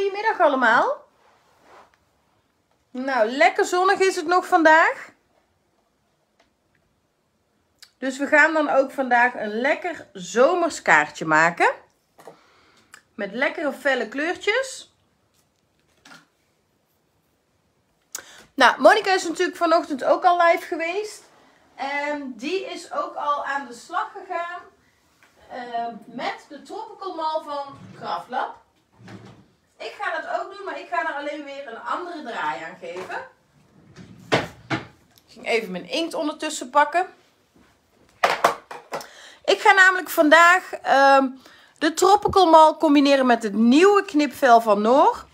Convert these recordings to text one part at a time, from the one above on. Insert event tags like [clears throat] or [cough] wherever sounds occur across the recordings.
Goedemiddag allemaal. Nou, lekker zonnig is het nog vandaag. Dus we gaan dan ook vandaag een lekker zomers kaartje maken. Met lekkere felle kleurtjes. Nou, Monika is natuurlijk vanochtend ook al live geweest. En die is ook al aan de slag gegaan uh, met de Tropical Mal van Craftlab. Ik ga dat ook doen, maar ik ga er alleen weer een andere draai aan geven. Ik ging even mijn inkt ondertussen pakken. Ik ga namelijk vandaag uh, de Tropical Mal combineren met het nieuwe knipvel van Noor.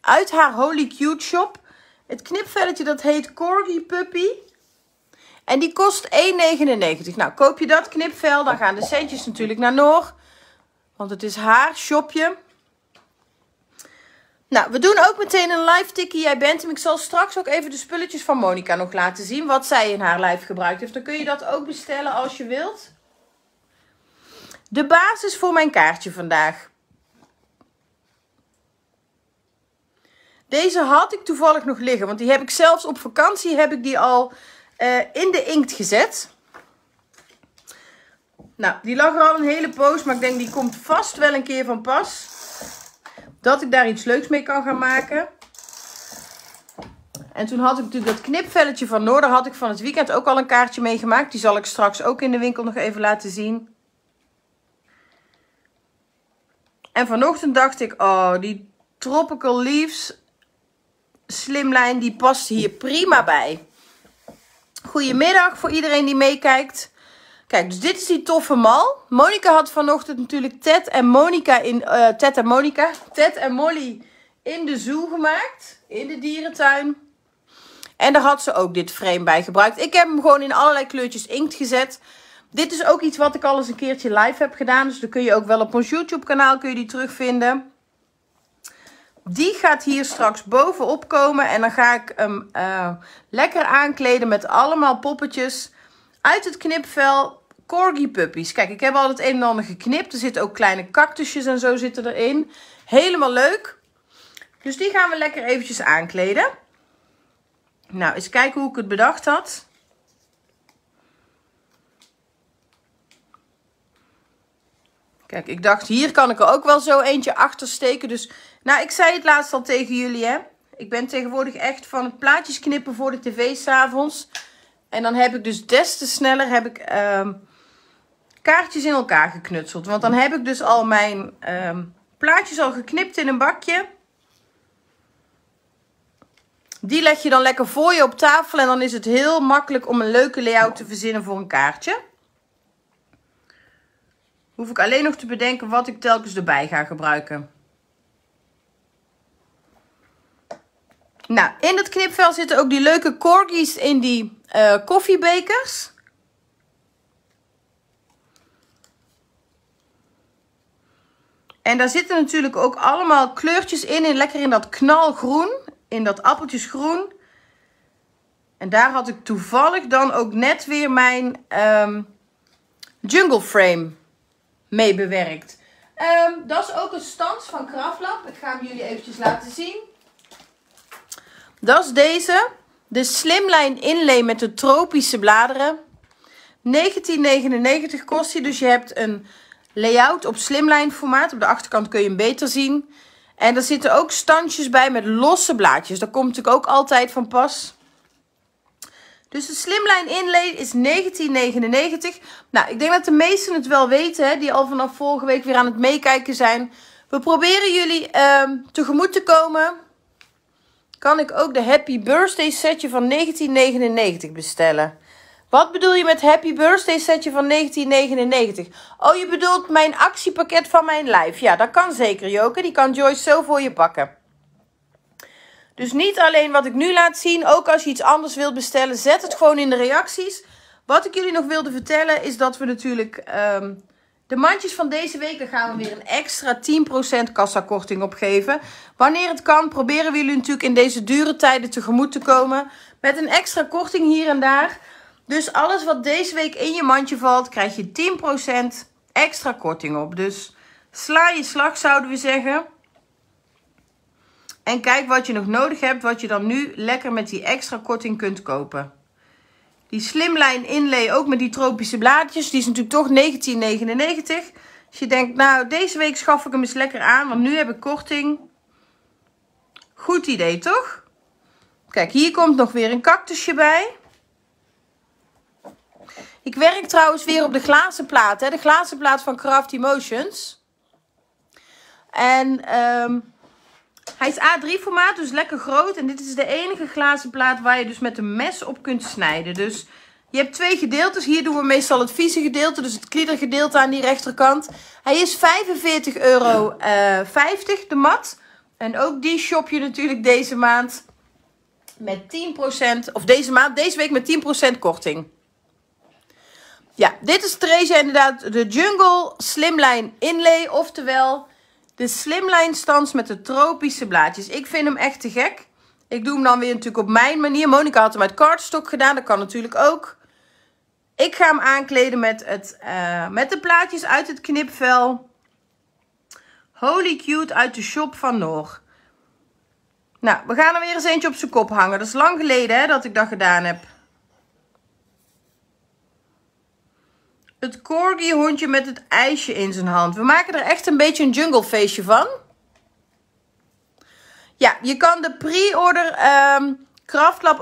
Uit haar Holy Cute shop. Het knipvelletje dat heet Corgi Puppy. En die kost 1,99. Nou, koop je dat knipvel, dan gaan de centjes natuurlijk naar Noor. Want het is haar shopje. Nou, we doen ook meteen een live tikkie. Jij bent hem. Ik zal straks ook even de spulletjes van Monica nog laten zien. Wat zij in haar live gebruikt heeft. Dan kun je dat ook bestellen als je wilt. De basis voor mijn kaartje vandaag. Deze had ik toevallig nog liggen. Want die heb ik zelfs op vakantie heb ik die al uh, in de inkt gezet. Nou, die lag er al een hele poos. Maar ik denk die komt vast wel een keer van pas. Dat ik daar iets leuks mee kan gaan maken. En toen had ik natuurlijk dat knipvelletje van Noorder. Had ik van het weekend ook al een kaartje meegemaakt. Die zal ik straks ook in de winkel nog even laten zien. En vanochtend dacht ik, oh, die Tropical Leaves slimlijn, die past hier prima bij. Goedemiddag voor iedereen die meekijkt. Kijk, dus dit is die toffe mal. Monica had vanochtend natuurlijk Ted en Monica in uh, Ted en Monica, Ted en Molly in de zoo gemaakt, in de dierentuin. En daar had ze ook dit frame bij gebruikt. Ik heb hem gewoon in allerlei kleurtjes inkt gezet. Dit is ook iets wat ik al eens een keertje live heb gedaan. Dus dan kun je ook wel op ons YouTube kanaal kun je die terugvinden. Die gaat hier straks bovenop komen. En dan ga ik hem uh, lekker aankleden met allemaal poppetjes uit het knipvel Corgi Puppies. Kijk, ik heb al het een en ander geknipt. Er zitten ook kleine cactusjes en zo zitten erin. Helemaal leuk. Dus die gaan we lekker eventjes aankleden. Nou, eens kijken hoe ik het bedacht had. Kijk, ik dacht, hier kan ik er ook wel zo eentje achter steken. Dus, nou, ik zei het laatst al tegen jullie, hè. Ik ben tegenwoordig echt van het plaatjes knippen voor de tv s'avonds. En dan heb ik dus des te sneller heb ik, uh, kaartjes in elkaar geknutseld. Want dan heb ik dus al mijn uh, plaatjes al geknipt in een bakje. Die leg je dan lekker voor je op tafel. En dan is het heel makkelijk om een leuke layout te verzinnen voor een kaartje. Hoef ik alleen nog te bedenken wat ik telkens erbij ga gebruiken. Nou, in het knipvel zitten ook die leuke corgis in die uh, koffiebekers. En daar zitten natuurlijk ook allemaal kleurtjes in, in lekker in dat knalgroen, in dat appeltjesgroen. En daar had ik toevallig dan ook net weer mijn um, jungle frame mee bewerkt. Um, dat is ook een stand van Kraftlab. Ik ga hem jullie eventjes laten zien. Dat is deze. De Slimline Inlay met de tropische bladeren. 19,99 kost hij. Dus je hebt een layout op Slimline formaat. Op de achterkant kun je hem beter zien. En er zitten ook standjes bij met losse blaadjes. Dat komt natuurlijk ook altijd van pas. Dus de Slimline Inlay is 19,99. Nou, ik denk dat de meesten het wel weten, hè, die al vanaf vorige week weer aan het meekijken zijn. We proberen jullie uh, tegemoet te komen. Kan ik ook de Happy Birthday setje van 1999 bestellen? Wat bedoel je met Happy Birthday setje van 1999? Oh, je bedoelt mijn actiepakket van mijn lijf. Ja, dat kan zeker, Joke. Die kan Joyce zo voor je pakken. Dus niet alleen wat ik nu laat zien, ook als je iets anders wilt bestellen, zet het gewoon in de reacties. Wat ik jullie nog wilde vertellen is dat we natuurlijk um, de mandjes van deze week, daar gaan we weer een extra 10% kassakorting op geven. Wanneer het kan, proberen we jullie natuurlijk in deze dure tijden tegemoet te komen. Met een extra korting hier en daar. Dus alles wat deze week in je mandje valt, krijg je 10% extra korting op. Dus sla je slag, zouden we zeggen. En kijk wat je nog nodig hebt, wat je dan nu lekker met die extra korting kunt kopen. Die Slimline inlay, ook met die tropische blaadjes, die is natuurlijk toch 19,99. Als je denkt, nou deze week schaf ik hem eens lekker aan, want nu heb ik korting. Goed idee, toch? Kijk, hier komt nog weer een cactusje bij. Ik werk trouwens weer op de glazen plaat, hè? de glazen plaat van Craft Emotions. En um, hij is A3 formaat, dus lekker groot. En dit is de enige glazen plaat waar je dus met een mes op kunt snijden. Dus je hebt twee gedeeltes. Hier doen we meestal het vieze gedeelte, dus het kliedergedeelte aan die rechterkant. Hij is 45,50 euro uh, de mat. En ook die shop je natuurlijk deze maand met 10%, of deze maand, deze week met 10% korting. Ja, dit is Theresia inderdaad de Jungle Slimline Inlay, oftewel de Slimline stans met de tropische blaadjes. Ik vind hem echt te gek. Ik doe hem dan weer natuurlijk op mijn manier. Monika had hem uit cardstock gedaan, dat kan natuurlijk ook. Ik ga hem aankleden met, het, uh, met de plaatjes uit het knipvel. Holy Cute uit de shop van Noor. Nou, we gaan er weer eens eentje op zijn kop hangen. Dat is lang geleden hè, dat ik dat gedaan heb. Het corgi hondje met het ijsje in zijn hand. We maken er echt een beetje een jungle feestje van. Ja, je kan de pre-order um,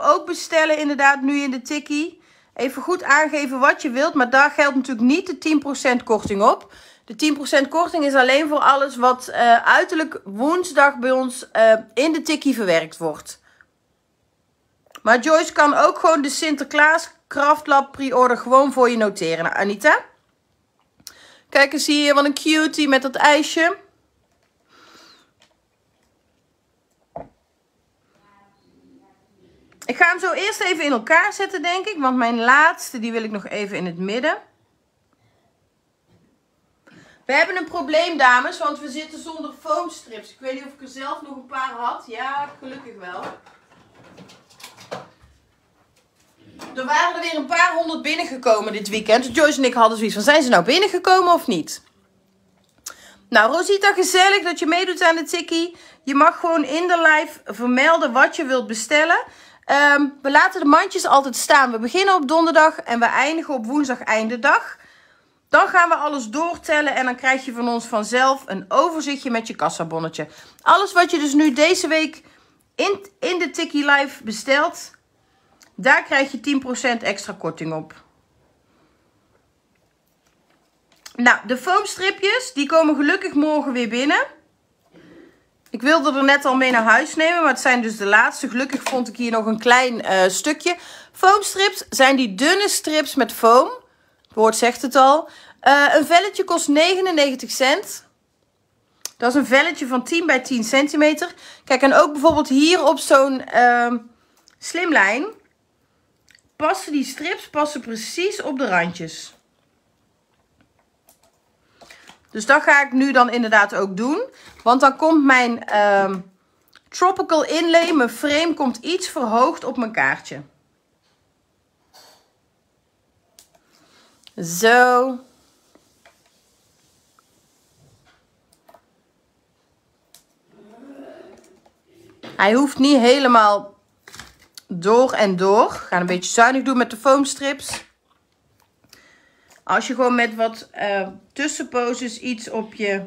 ook bestellen inderdaad nu in de tikkie. Even goed aangeven wat je wilt, maar daar geldt natuurlijk niet de 10% korting op. De 10% korting is alleen voor alles wat uh, uiterlijk woensdag bij ons uh, in de tikkie verwerkt wordt. Maar Joyce kan ook gewoon de Sinterklaas Kraftlab pre-order gewoon voor je noteren. Anita. Kijk eens hier, wat een cutie met dat ijsje. Ik ga hem zo eerst even in elkaar zetten, denk ik. Want mijn laatste, die wil ik nog even in het midden. We hebben een probleem, dames, want we zitten zonder foamstrips. Ik weet niet of ik er zelf nog een paar had. Ja, gelukkig wel. Er waren er weer een paar honderd binnengekomen dit weekend. Joyce en ik hadden zoiets van, zijn ze nou binnengekomen of niet? Nou, Rosita, gezellig dat je meedoet aan de tikkie. Je mag gewoon in de live vermelden wat je wilt bestellen. Um, we laten de mandjes altijd staan. We beginnen op donderdag en we eindigen op woensdag einde dag. Dan gaan we alles doortellen en dan krijg je van ons vanzelf een overzichtje met je kassabonnetje. Alles wat je dus nu deze week in, in de Tikkie Live bestelt, daar krijg je 10% extra korting op. Nou, de foamstripjes, die komen gelukkig morgen weer binnen. Ik wilde er net al mee naar huis nemen, maar het zijn dus de laatste. Gelukkig vond ik hier nog een klein uh, stukje. Foamstrips zijn die dunne strips met foam. Het woord zegt het al. Uh, een velletje kost 99 cent. Dat is een velletje van 10 bij 10 centimeter. Kijk, en ook bijvoorbeeld hier op zo'n uh, slimlijn passen die strips passen precies op de randjes. Dus dat ga ik nu dan inderdaad ook doen. Want dan komt mijn uh, tropical inlay, mijn frame komt iets verhoogd op mijn kaartje. Zo. Hij hoeft niet helemaal door en door. Ga een beetje zuinig doen met de foamstrips. Als je gewoon met wat uh, tussenposes iets op je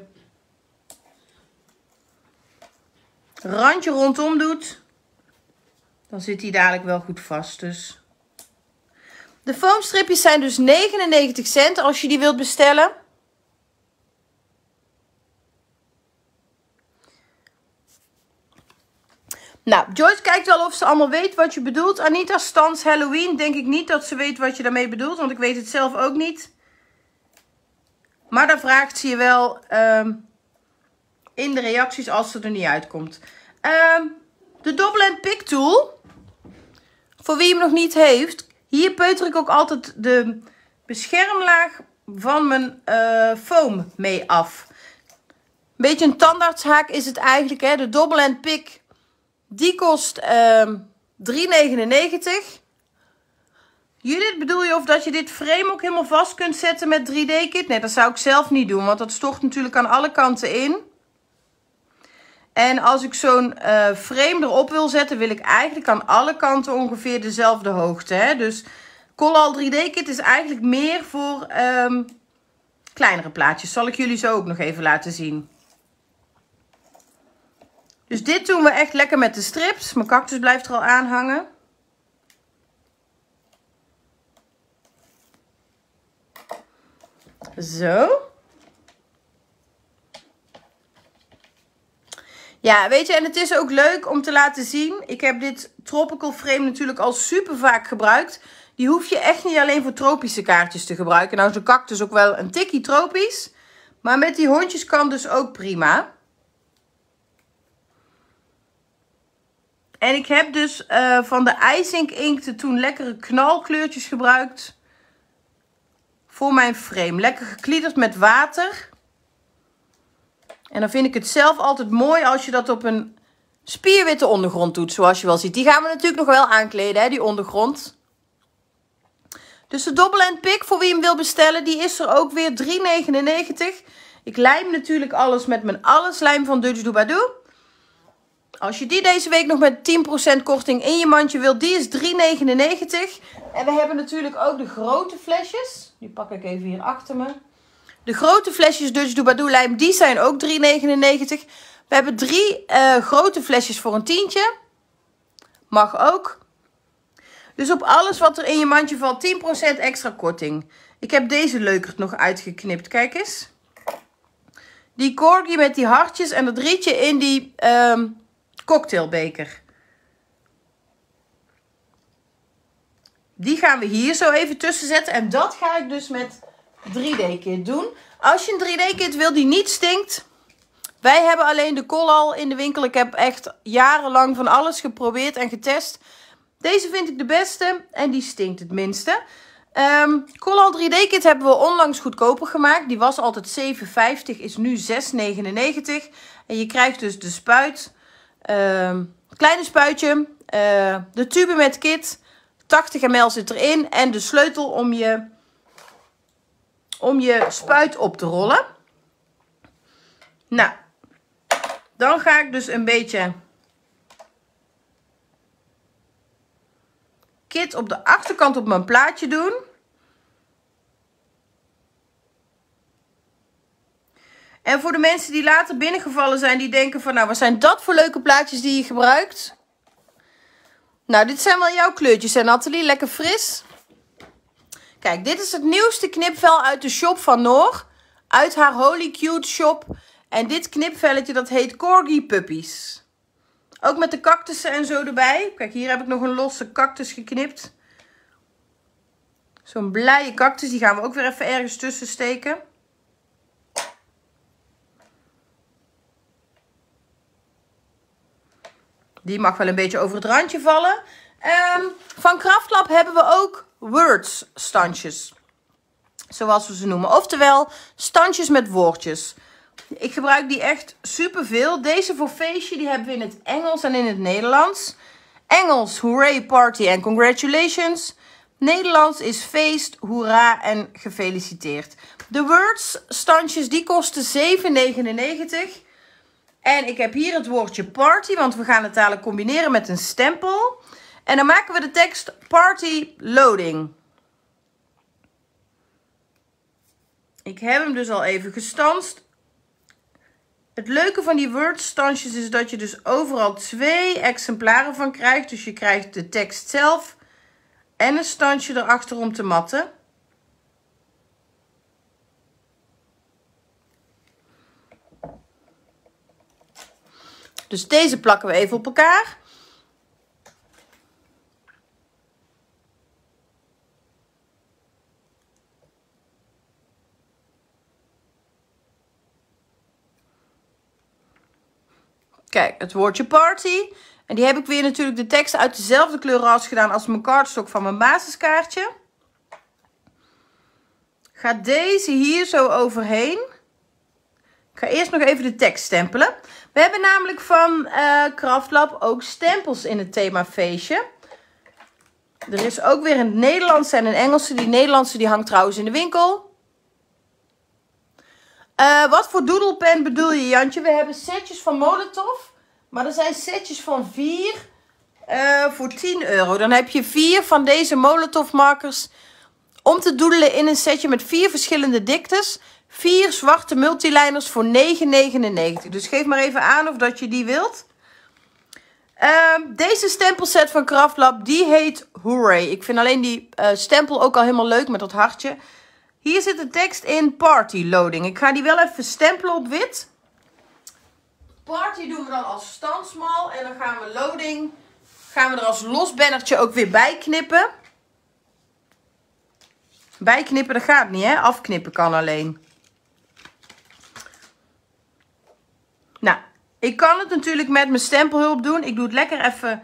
randje rondom doet, dan zit hij dadelijk wel goed vast. Dus. De foamstripjes zijn dus 99 cent als je die wilt bestellen. Nou, Joyce kijkt wel of ze allemaal weet wat je bedoelt. Anita Stans Halloween, denk ik niet dat ze weet wat je daarmee bedoelt. Want ik weet het zelf ook niet. Maar dan vraagt ze je wel um, in de reacties als ze er niet uitkomt. Um, de Double and Pick Tool. Voor wie hem nog niet heeft. Hier peuter ik ook altijd de beschermlaag van mijn uh, foam mee af. Beetje een tandartshaak is het eigenlijk. Hè? De Double and Pick die kost um, ehm, 3,99. Judith, bedoel je of dat je dit frame ook helemaal vast kunt zetten met 3D-kit? Nee, dat zou ik zelf niet doen, want dat stort natuurlijk aan alle kanten in. En als ik zo'n uh, frame erop wil zetten, wil ik eigenlijk aan alle kanten ongeveer dezelfde hoogte. Hè? Dus Collal 3D Kit is eigenlijk meer voor um, kleinere plaatjes. Zal ik jullie zo ook nog even laten zien. Dus dit doen we echt lekker met de strips. Mijn cactus blijft er al aan hangen. Zo. Ja, weet je, en het is ook leuk om te laten zien. Ik heb dit tropical frame natuurlijk al super vaak gebruikt. Die hoef je echt niet alleen voor tropische kaartjes te gebruiken. Nou is de cactus ook wel een tikkie tropisch. Maar met die hondjes kan dus ook prima. En ik heb dus uh, van de Icing Ink toen lekkere knalkleurtjes gebruikt. Voor mijn frame. Lekker gekliederd met water. En dan vind ik het zelf altijd mooi als je dat op een spierwitte ondergrond doet. Zoals je wel ziet. Die gaan we natuurlijk nog wel aankleden, hè, die ondergrond. Dus de Double End Pick, voor wie hem wil bestellen, die is er ook weer 3,99. Ik lijm natuurlijk alles met mijn alleslijm van Dutch Doobadoo. Als je die deze week nog met 10% korting in je mandje wilt, die is 3,99. En we hebben natuurlijk ook de grote flesjes. Die pak ik even hier achter me. De grote flesjes Dutch Doobadoo lijm, die zijn ook 3,99. We hebben drie uh, grote flesjes voor een tientje. Mag ook. Dus op alles wat er in je mandje valt, 10% extra korting. Ik heb deze leukert nog uitgeknipt. Kijk eens. Die corgi met die hartjes en dat rietje in die um, cocktailbeker. Die gaan we hier zo even tussen zetten. En dat ga ik dus met 3D-kit doen. Als je een 3D-kit wil die niet stinkt. Wij hebben alleen de al in de winkel. Ik heb echt jarenlang van alles geprobeerd en getest. Deze vind ik de beste en die stinkt het minste. Um, ehm, Collal 3D Kit hebben we onlangs goedkoper gemaakt. Die was altijd 7,50, is nu 6,99. En je krijgt dus de spuit, kleine spuitje, uh, de tube met kit, 80 ml zit erin en de sleutel om je, om je spuit op te rollen. Nou, dan ga ik dus een beetje kit op de achterkant op mijn plaatje doen. En voor de mensen die later binnengevallen zijn, die denken van, nou, wat zijn dat voor leuke plaatjes die je gebruikt? Nou, dit zijn wel jouw kleurtjes, hè Nathalie? Lekker fris. Kijk, dit is het nieuwste knipvel uit de shop van Noor. Uit haar Holy Cute shop. En dit knipvelletje, dat heet Corgi Puppies. Ook met de cactussen en zo erbij. Kijk, hier heb ik nog een losse cactus geknipt. Zo'n blije cactus. Die gaan we ook weer even ergens tussen steken. Die mag wel een beetje over het randje vallen. Um, van Kraftlab hebben we ook words standjes. Zoals we ze noemen. Oftewel standjes met woordjes. Ik gebruik die echt superveel. Deze voor feestje die hebben we in het Engels en in het Nederlands. Engels, hooray, party en congratulations. Nederlands is feest, hoera en gefeliciteerd. De words standjes die kosten 7,99. En ik heb hier het woordje party, want we gaan het dadelijk combineren met een stempel. En dan maken we de tekst party loading. Ik heb hem dus al even gestanst. Het leuke van die Word-standjes is dat je dus overal twee exemplaren van krijgt. Dus je krijgt de tekst zelf en een standje erachter om te matten. Dus deze plakken we even op elkaar. Kijk, het woordje party. En die heb ik weer natuurlijk de tekst uit dezelfde kleur als gedaan als mijn cardstock van mijn basiskaartje. Ga deze hier zo overheen. Ik ga eerst nog even de tekst stempelen. We hebben namelijk van uh, Craftlab ook stempels in het thema feestje. Er is ook weer een Nederlandse en een Engelse. Die Nederlandse die hangt trouwens in de winkel. Uh, wat voor doedelpen bedoel je, Jantje? We hebben setjes van Molotov. Maar er zijn setjes van 4 uh, voor 10 euro. Dan heb je vier van deze Molotov markers om te doedelen in een setje met vier verschillende diktes. Vier zwarte multiliners voor 9,99. Dus geef maar even aan of dat je die wilt. Uh, deze stempelset van Craftlab, die heet Hooray. Ik vind alleen die uh, stempel ook al helemaal leuk met dat hartje. Hier zit de tekst in Party Loading. Ik ga die wel even stempelen op wit. Party doen we dan als standsmal. En dan gaan we Loading, gaan we er als los bannertje ook weer bij knippen. Bijknippen, dat gaat niet hè. Afknippen kan alleen. Nou, ik kan het natuurlijk met mijn stempelhulp doen. Ik doe het lekker even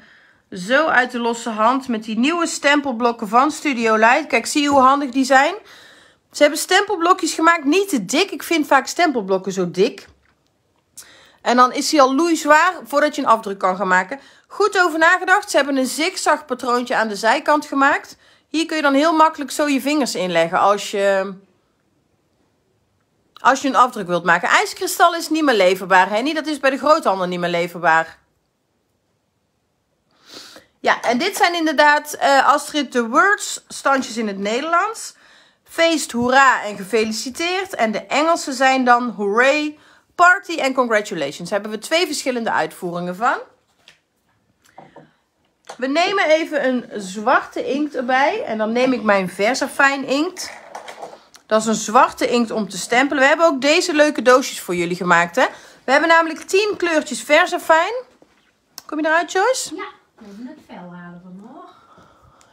zo uit de losse hand met die nieuwe stempelblokken van Studio Light. Kijk, zie je hoe handig die zijn? Ze hebben stempelblokjes gemaakt, niet te dik. Ik vind vaak stempelblokken zo dik. En dan is hij al loeizwaar voordat je een afdruk kan gaan maken. Goed over nagedacht. Ze hebben een zigzag patroontje aan de zijkant gemaakt. Hier kun je dan heel makkelijk zo je vingers inleggen als je, als je een afdruk wilt maken. IJskristal is niet meer leverbaar, Henny. Dat is bij de groothandel niet meer leverbaar. Ja, en dit zijn inderdaad uh, Astrid de Words standjes in het Nederlands. Feest, hoera en gefeliciteerd. En de Engelse zijn dan hooray, party en congratulations. Daar hebben we twee verschillende uitvoeringen van. We nemen even een zwarte inkt erbij. En dan neem ik mijn Versafine inkt. Dat is een zwarte inkt om te stempelen. We hebben ook deze leuke doosjes voor jullie gemaakt. Hè? We hebben namelijk 10 kleurtjes Versafine. Kom je eruit, Joyce? Ja, even het vel halen van nog.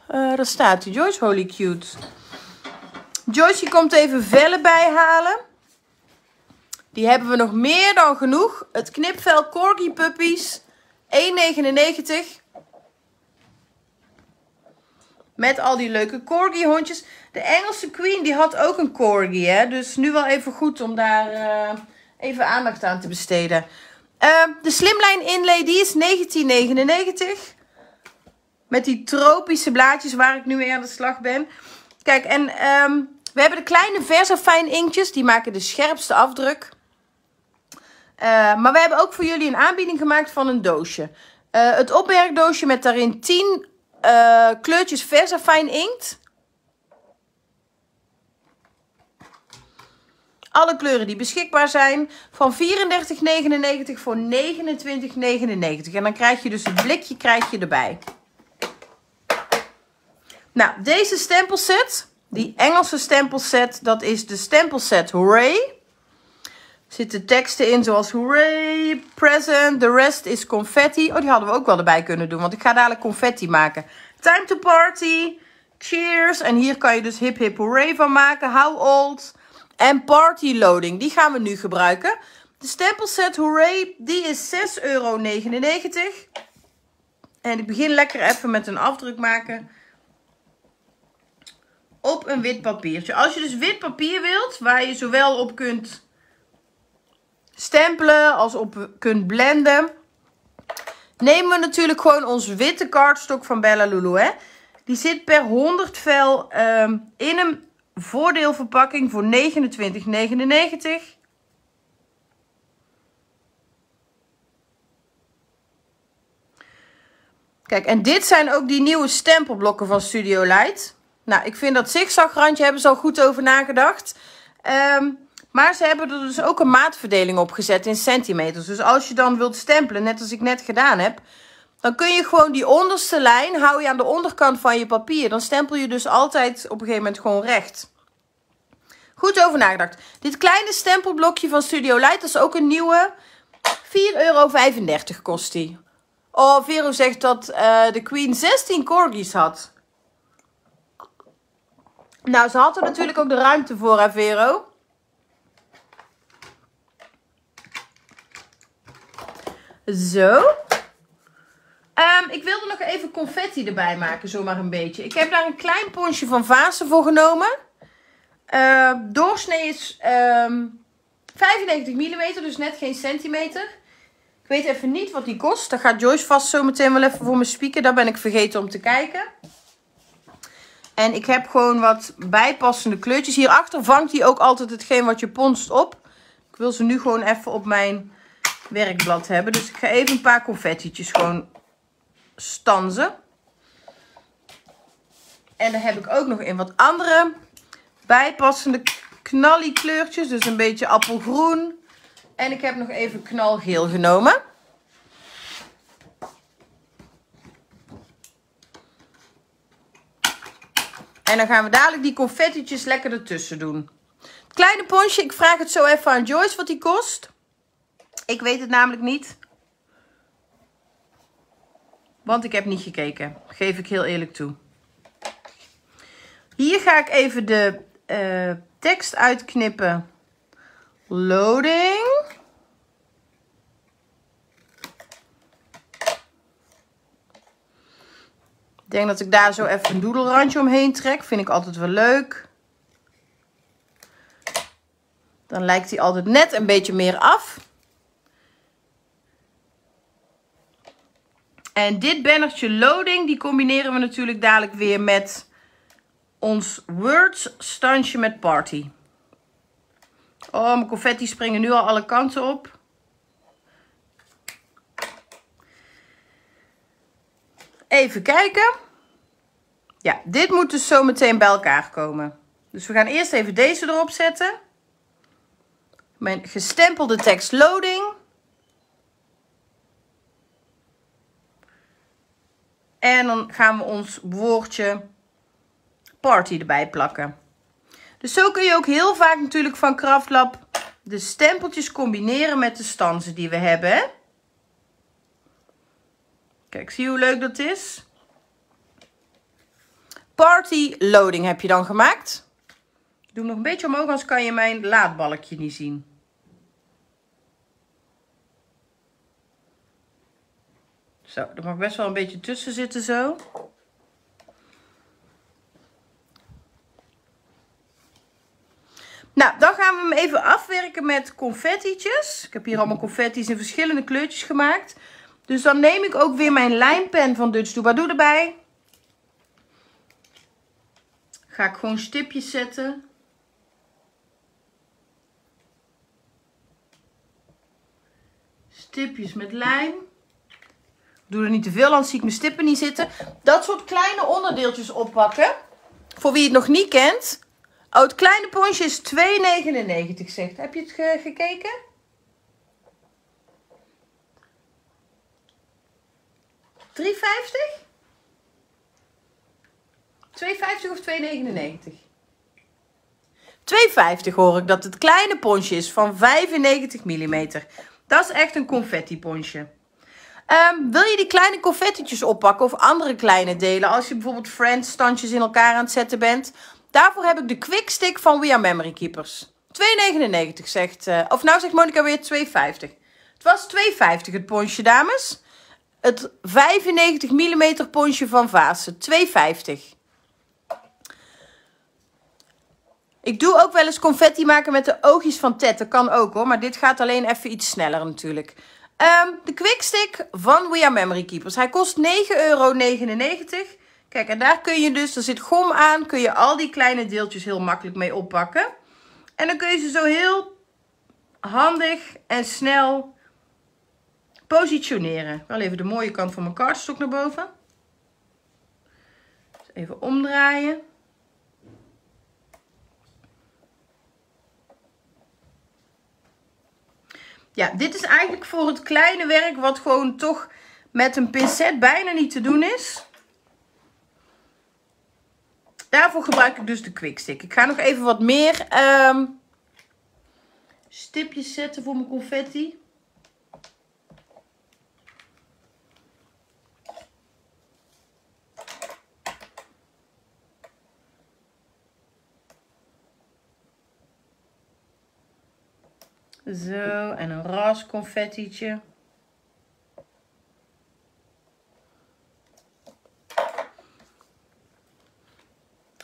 Uh, daar staat hij, Joyce. Holy cute. Joyce komt even vellen bijhalen. Die hebben we nog meer dan genoeg. Het knipvel Corgi Puppies. 1,99. Met al die leuke corgi hondjes. De Engelse Queen die had ook een corgi. Hè? Dus nu wel even goed om daar uh, even aandacht aan te besteden. Uh, de Slimline Inlay is 1999. Met die tropische blaadjes waar ik nu mee aan de slag ben. Kijk en um, we hebben de kleine Versafine inktjes. Die maken de scherpste afdruk. Uh, maar we hebben ook voor jullie een aanbieding gemaakt van een doosje. Het opwerkdoosje met daarin 10 uh, kleurtjes Versafine inkt. Alle kleuren die beschikbaar zijn. Van 34,99 voor 29,99. En dan krijg je dus het blikje krijg je erbij. Nou, deze stempelset. Die Engelse stempelset. Dat is de stempelset Hooray. Zitten teksten in zoals hooray, present, the rest is confetti. Oh, die hadden we ook wel erbij kunnen doen, want ik ga dadelijk confetti maken. Time to party, cheers. En hier kan je dus hip hip hooray van maken. How old. En party loading, die gaan we nu gebruiken. De stempelset hooray, die is 6,99 euro. En ik begin lekker even met een afdruk maken op een wit papiertje. Als je dus wit papier wilt, waar je zowel op kunt stempelen als op kunt blenden. Nemen we natuurlijk gewoon ons witte cardstock van Bella Lulu. Hè? Die zit per 100 vel um, in een voordeelverpakking voor 29,99. Kijk, en dit zijn ook die nieuwe stempelblokken van Studio Light. Nou, ik vind dat zigzagrandje hebben ze al goed over nagedacht. Um, maar ze hebben er dus ook een maatverdeling op gezet in centimeters. Dus als je dan wilt stempelen, net als ik net gedaan heb... dan kun je gewoon die onderste lijn, hou je aan de onderkant van je papier. Dan stempel je dus altijd op een gegeven moment gewoon recht. Goed over nagedacht. Dit kleine stempelblokje van Studio Light, is ook een nieuwe. 4,35 euro kost die. Oh, Vero zegt dat uh, de Queen 16 corgis had. Nou, ze had er natuurlijk ook de ruimte voor, hè Vero? Zo. Um, ik wilde nog even confetti erbij maken, zomaar een beetje. Ik heb daar een klein ponsje van Vase voor genomen. Uh, doorsnee is um, 95 mm, dus net geen centimeter. Ik weet even niet wat die kost. Dat gaat Joyce vast zo meteen wel even voor me spieken. Daar ben ik vergeten om te kijken. En ik heb gewoon wat bijpassende kleurtjes. Hierachter vangt hij ook altijd hetgeen wat je ponst op. wil ze nu gewoon even op mijn werkblad hebben. Dus ik ga even een paar confettietjes gewoon stanzen. En dan heb ik ook nog in wat andere bijpassende knallie kleurtjes. Dus een beetje appelgroen. En ik heb nog even knalgeel genomen. En dan gaan we dadelijk die confettietjes lekker ertussen doen. Kleine ponsje, ik vraag het zo even aan Joyce wat die kost. Ik weet het namelijk niet. Want ik heb niet gekeken. Geef ik heel eerlijk toe. Hier ga ik even de uh, tekst uitknippen. Loading. Ik denk dat ik daar zo even een doedelrandje omheen trek. Vind ik altijd wel leuk. Dan lijkt hij altijd net een beetje meer af. En dit bannertje loading, die combineren we natuurlijk dadelijk weer met ons words standje met party. Oh, mijn confetti springen nu al alle kanten op. Even kijken. Ja, dit moet dus zo meteen bij elkaar komen. Dus we gaan eerst even deze erop zetten. Mijn gestempelde tekst loading. En dan gaan we ons woordje party erbij plakken. Dus zo kun je ook heel vaak natuurlijk van Kraftlab de stempeltjes combineren met de stanzen die we hebben. Kijk, zie je hoe leuk dat is? Party loading heb je dan gemaakt. Ik doe nog een beetje omhoog, anders kan je mijn laadbalkje niet zien. Zo, er mag best wel een beetje tussen zitten zo. Nou, dan gaan we hem even afwerken met confetti'tjes. Ik heb hier allemaal confetti's in verschillende kleurtjes gemaakt. Dus dan neem ik ook weer mijn lijnpen van Dutch Doe erbij. Ga ik gewoon stipjes zetten. Stipjes met lijm. Doe er niet te veel, anders zie ik mijn stippen niet zitten. Dat soort kleine onderdeeltjes oppakken. Voor wie het nog niet kent. Oh, het kleine ponsje is 2,99 zegt. Heb je het gekeken? $3,50? 2,50 of 2,99? 2,50 hoor ik dat het kleine ponsje is van 95 mm. Dat is echt een confetti ponsje. Um, wil je die kleine confettitjes oppakken of andere kleine delen? Als je bijvoorbeeld Friends standjes in elkaar aan het zetten bent. Daarvoor heb ik de Quick Stick van We Are Memory Keepers. 2,99 zegt... Uh, of nou zegt Monica weer 2,50. Het was 2,50 het ponsje, dames. Het 95 mm ponsje van Vase. 2,50. Ik doe ook wel eens confetti maken met de oogjes van Ted. Dat kan ook hoor. Maar dit gaat alleen even iets sneller natuurlijk. Um, de quickstick van We Are Memory Keepers. Hij kost 9,99 euro. Kijk, en daar kun je dus, er zit gom aan, kun je al die kleine deeltjes heel makkelijk mee oppakken. En dan kun je ze zo heel handig en snel positioneren. Wel even de mooie kant van mijn cardstock naar boven. Dus even omdraaien. Ja, dit is eigenlijk voor het kleine werk wat gewoon toch met een pincet bijna niet te doen is. Daarvoor gebruik ik dus de quickstick. Ik ga nog even wat meer um, stipjes zetten voor mijn confetti. Zo, en een ras confettietje.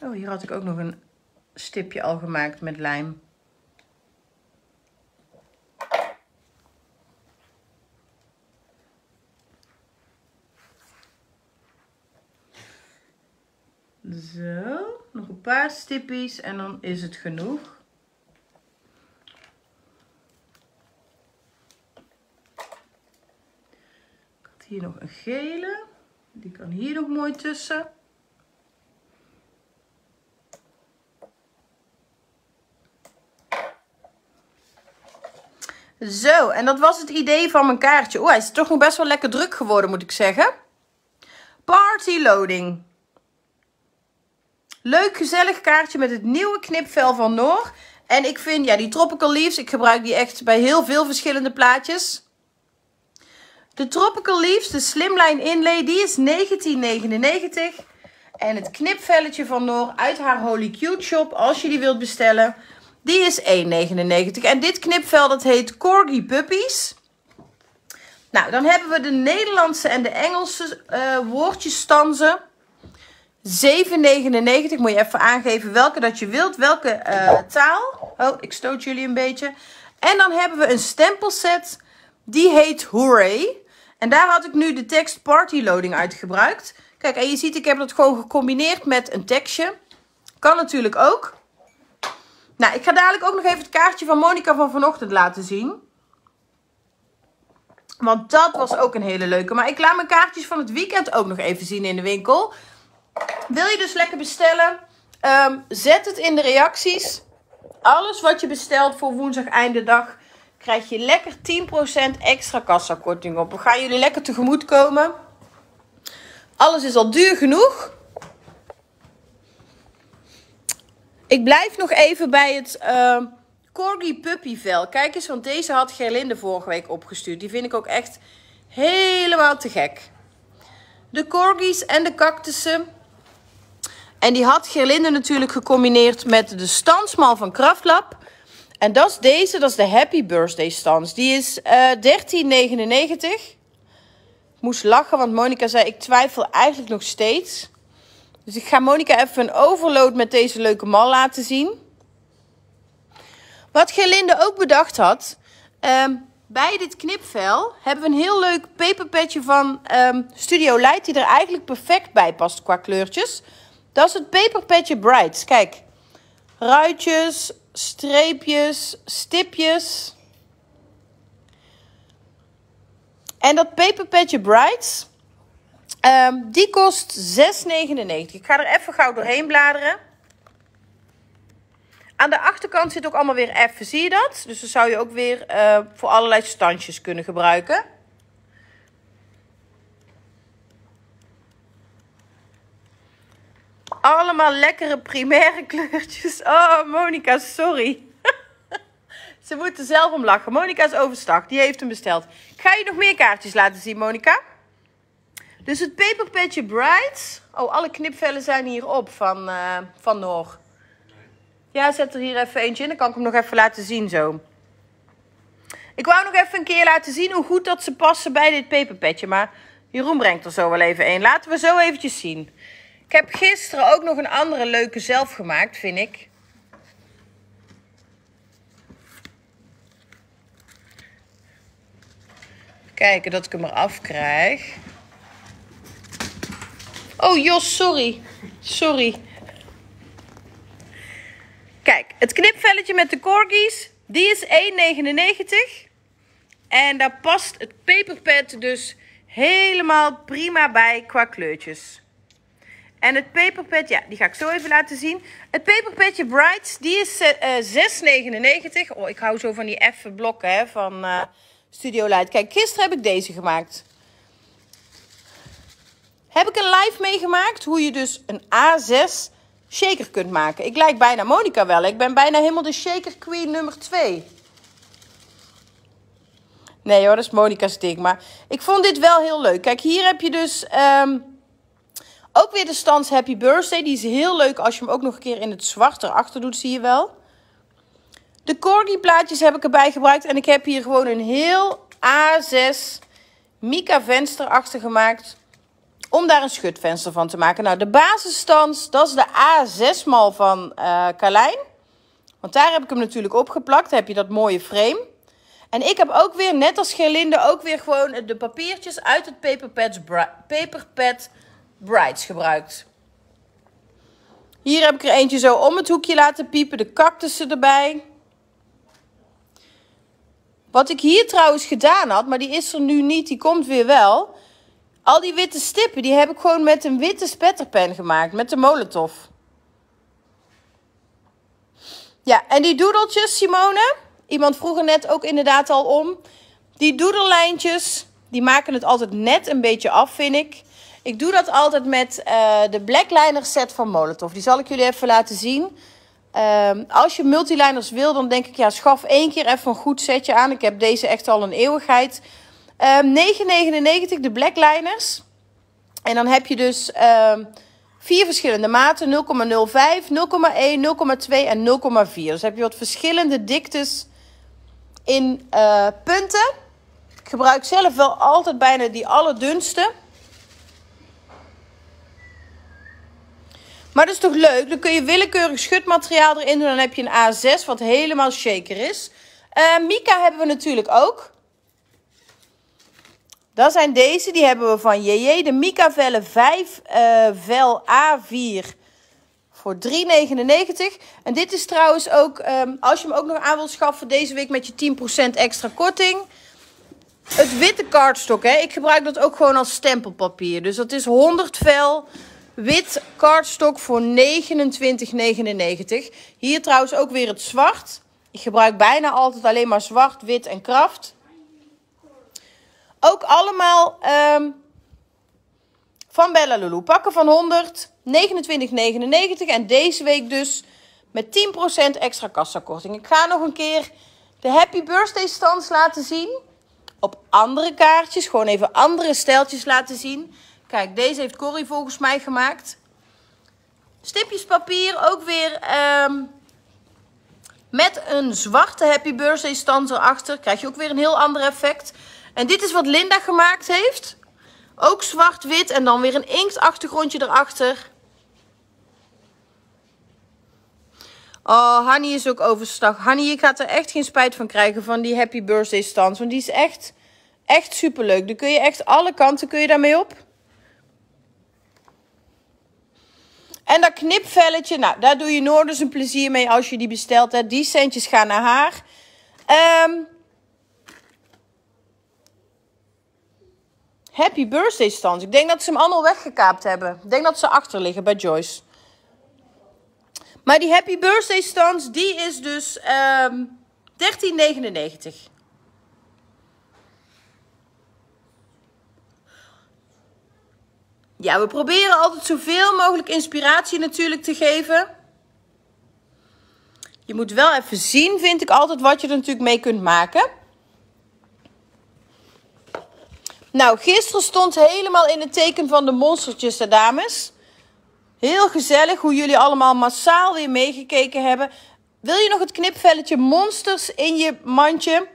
Oh, hier had ik ook nog een stipje al gemaakt met lijm. Zo, nog een paar stipjes en dan is het genoeg. Hier nog een gele. Die kan hier nog mooi tussen. Zo, en dat was het idee van mijn kaartje. Oeh, hij is toch nog best wel lekker druk geworden, moet ik zeggen. Party loading. Leuk, gezellig kaartje met het nieuwe knipvel van Noor. En ik vind, ja, die Tropical Leaves, ik gebruik die echt bij heel veel verschillende plaatjes. De Tropical Leaves, de Slimline Inlay, die is 1999. En het knipvelletje van Noor uit haar Holy Cute shop, als je die wilt bestellen, die is 1,99. En dit knipvel, dat heet Corgi Puppies. Nou, dan hebben we de Nederlandse en de Engelse uh, woordjesstanzen. 7,99. Moet je even aangeven welke dat je wilt. Welke uh, taal. Oh, ik stoot jullie een beetje. En dan hebben we een stempelset. Die heet Hooray. En daar had ik nu de tekst Party Loading uit gebruikt. Kijk, en je ziet, ik heb dat gewoon gecombineerd met een tekstje. Kan natuurlijk ook. Nou, ik ga dadelijk ook nog even het kaartje van Monica van vanochtend laten zien. Want dat was ook een hele leuke. Maar ik laat mijn kaartjes van het weekend ook nog even zien in de winkel. Wil je dus lekker bestellen? Um, zet het in de reacties. Alles wat je bestelt voor woensdag einde dag krijg je lekker 10% extra kassakorting op. We gaan jullie lekker tegemoet komen. Alles is al duur genoeg. Ik blijf nog even bij het uh, Corgi Puppy vel. Kijk eens, want deze had Gerlinde vorige week opgestuurd. Die vind ik ook echt helemaal te gek. De Corgis en de cactussen. En die had Gerlinde natuurlijk gecombineerd met de stansmal van Kraftlab. En dat is deze, dat is de Happy Birthday stans. Die is uh, eh, 13,99. Ik moest lachen, want Monica zei, ik twijfel eigenlijk nog steeds. Dus ik ga Monica even een overload met deze leuke mal laten zien. Wat Gerlinde ook bedacht had. Um, bij dit knipvel hebben we een heel leuk paperpetje van um, Studio Light. Die er eigenlijk perfect bij past qua kleurtjes. Dat is het paperpetje Bright. Kijk. Ruitjes, streepjes, stipjes. En dat paperpetje Bright, um, die kost 6,99. Ik ga er even gauw doorheen bladeren. Aan de achterkant zit ook allemaal weer F, zie je dat? Dus dan zou je ook weer uh, voor allerlei standjes kunnen gebruiken. Allemaal lekkere primaire [laughs] kleurtjes. Oh, Monica, sorry. [laughs] Ze moeten zelf om lachen. Monica is overstag. Die heeft hem besteld. Ik ga je nog meer kaartjes laten zien, Monica. Dus het Paper Bright. Oh, alle knipvellen zijn hierop van, uh, van Noor. Ja, zet er hier even eentje in. Dan kan ik hem nog even laten zien zo. Ik wou nog even een keer laten zien hoe goed dat ze passen bij dit peperpetje. Maar Jeroen brengt er zo wel even een. Laten we zo eventjes zien. Ik heb gisteren ook nog een andere leuke zelf gemaakt, vind ik. Kijken dat ik hem eraf krijg. Oh Jos, sorry. Sorry. Kijk, het knipvelletje met de corgis, die is 1,99. En daar past het paperpad dus helemaal prima bij qua kleurtjes. En het paperpad, ja, die ga ik zo even laten zien. Het paperpadje Bright, die is uh, 6,99. Oh, ik hou zo van die effe blokken hè, van uh, Studio Light. Kijk, gisteren heb ik deze gemaakt. Heb ik een live meegemaakt hoe je dus een A6 shaker kunt maken. Ik lijk bijna Monica wel. Ik ben bijna helemaal de shaker queen nummer 2. Nee hoor, dat is Monica's ding. Maar ik vond dit wel heel leuk. Kijk, hier heb je dus... Um, ook weer de Stans Happy Birthday. Die is heel leuk als je hem ook nog een keer in het zwart erachter doet, zie je wel. De corgi plaatjes heb ik erbij gebruikt. En ik heb hier gewoon een heel A6 Mika venster achter gemaakt. Om daar een schutvenster van te maken. Nou, de basisstans, dat is de A6 van uh, Carlijn. Want daar heb ik hem natuurlijk opgeplakt. Heb je dat mooie frame. En ik heb ook weer, net als Gerlinde, ook weer gewoon de papiertjes uit het Paperpad, Paperpad Brights gebruikt. Hier heb ik er eentje zo om het hoekje laten piepen. De cactussen erbij. Wat ik hier trouwens gedaan had, maar die is er nu niet, die komt weer wel. Al die witte stippen, die heb ik gewoon met een witte spetterpen gemaakt. Met de Molotov. Ja, en die doedeltjes, Simone. Iemand vroeg er net ook inderdaad al om. Die doedellijntjes, die maken het altijd net een beetje af, vind ik. Ik doe dat altijd met uh, de Blackliner set van Molotov. Die zal ik jullie even laten zien. Uh, als je multiliners wil, dan denk ik, ja, schaf één keer even een goed setje aan. Ik heb deze echt al een eeuwigheid. Uh, 9,99 de Blackliners. En dan heb je dus ehm, vier verschillende maten. 0,05, 0,1, 0,2 en 0,4. Dus heb je wat verschillende diktes in uh, punten. Ik gebruik zelf wel altijd bijna die allerdunste. Maar dat is toch leuk? Dan kun je willekeurig schutmateriaal erin doen. Dan heb je een A6 wat helemaal shaker is. Uh, Mika hebben we natuurlijk ook. Dat zijn deze. Die hebben we van JJ. De Mika Vellen 5 uh, vel A4 voor 3,99. En dit is trouwens ook, um, als je hem ook nog aan wilt schaffen, deze week met je 10% extra korting. Het witte cardstock, hè. Ik gebruik dat ook gewoon als stempelpapier. Dus dat is 100 vel wit cardstock voor 29,99. Hier trouwens ook weer het zwart. Ik gebruik bijna altijd alleen maar zwart, wit en kraft. Ook allemaal um, van Bella Lulu. Pakken van 100, 29,99. En deze week dus met 10% extra kassakorting. Ik ga nog een keer de Happy Birthday stands laten zien. Op andere kaartjes. Gewoon even andere stijltjes laten zien. Kijk, deze heeft Corrie volgens mij gemaakt. Stipjes papier, ook weer um, met een zwarte Happy Birthday stand erachter. Krijg je ook weer een heel ander effect. En dit is wat Linda gemaakt heeft. Ook zwart-wit en dan weer een inktachtergrondje erachter. Oh, Hanny is ook overstag. Hanny, je gaat er echt geen spijt van krijgen van die Happy Birthday stand. Want die is echt, echt superleuk. Dan kun je echt alle kanten kun je daarmee op. En dat knipvelletje, nou, daar doe je Noorders een plezier mee als je die bestelt. Hè. Die centjes gaan naar haar. Um, Happy birthday stands. Ik denk dat ze hem allemaal weggekaapt hebben. Ik denk dat ze achter liggen bij Joyce. Maar die happy birthday stands, die is dus um, 13,99. Ja, we proberen altijd zoveel mogelijk inspiratie natuurlijk te geven. Je moet wel even zien, vind ik altijd, wat je er natuurlijk mee kunt maken. Nou, gisteren stond helemaal in het teken van de monstertjes, de dames. Heel gezellig hoe jullie allemaal massaal weer meegekeken hebben. Wil je nog het knipvelletje monsters in je mandje?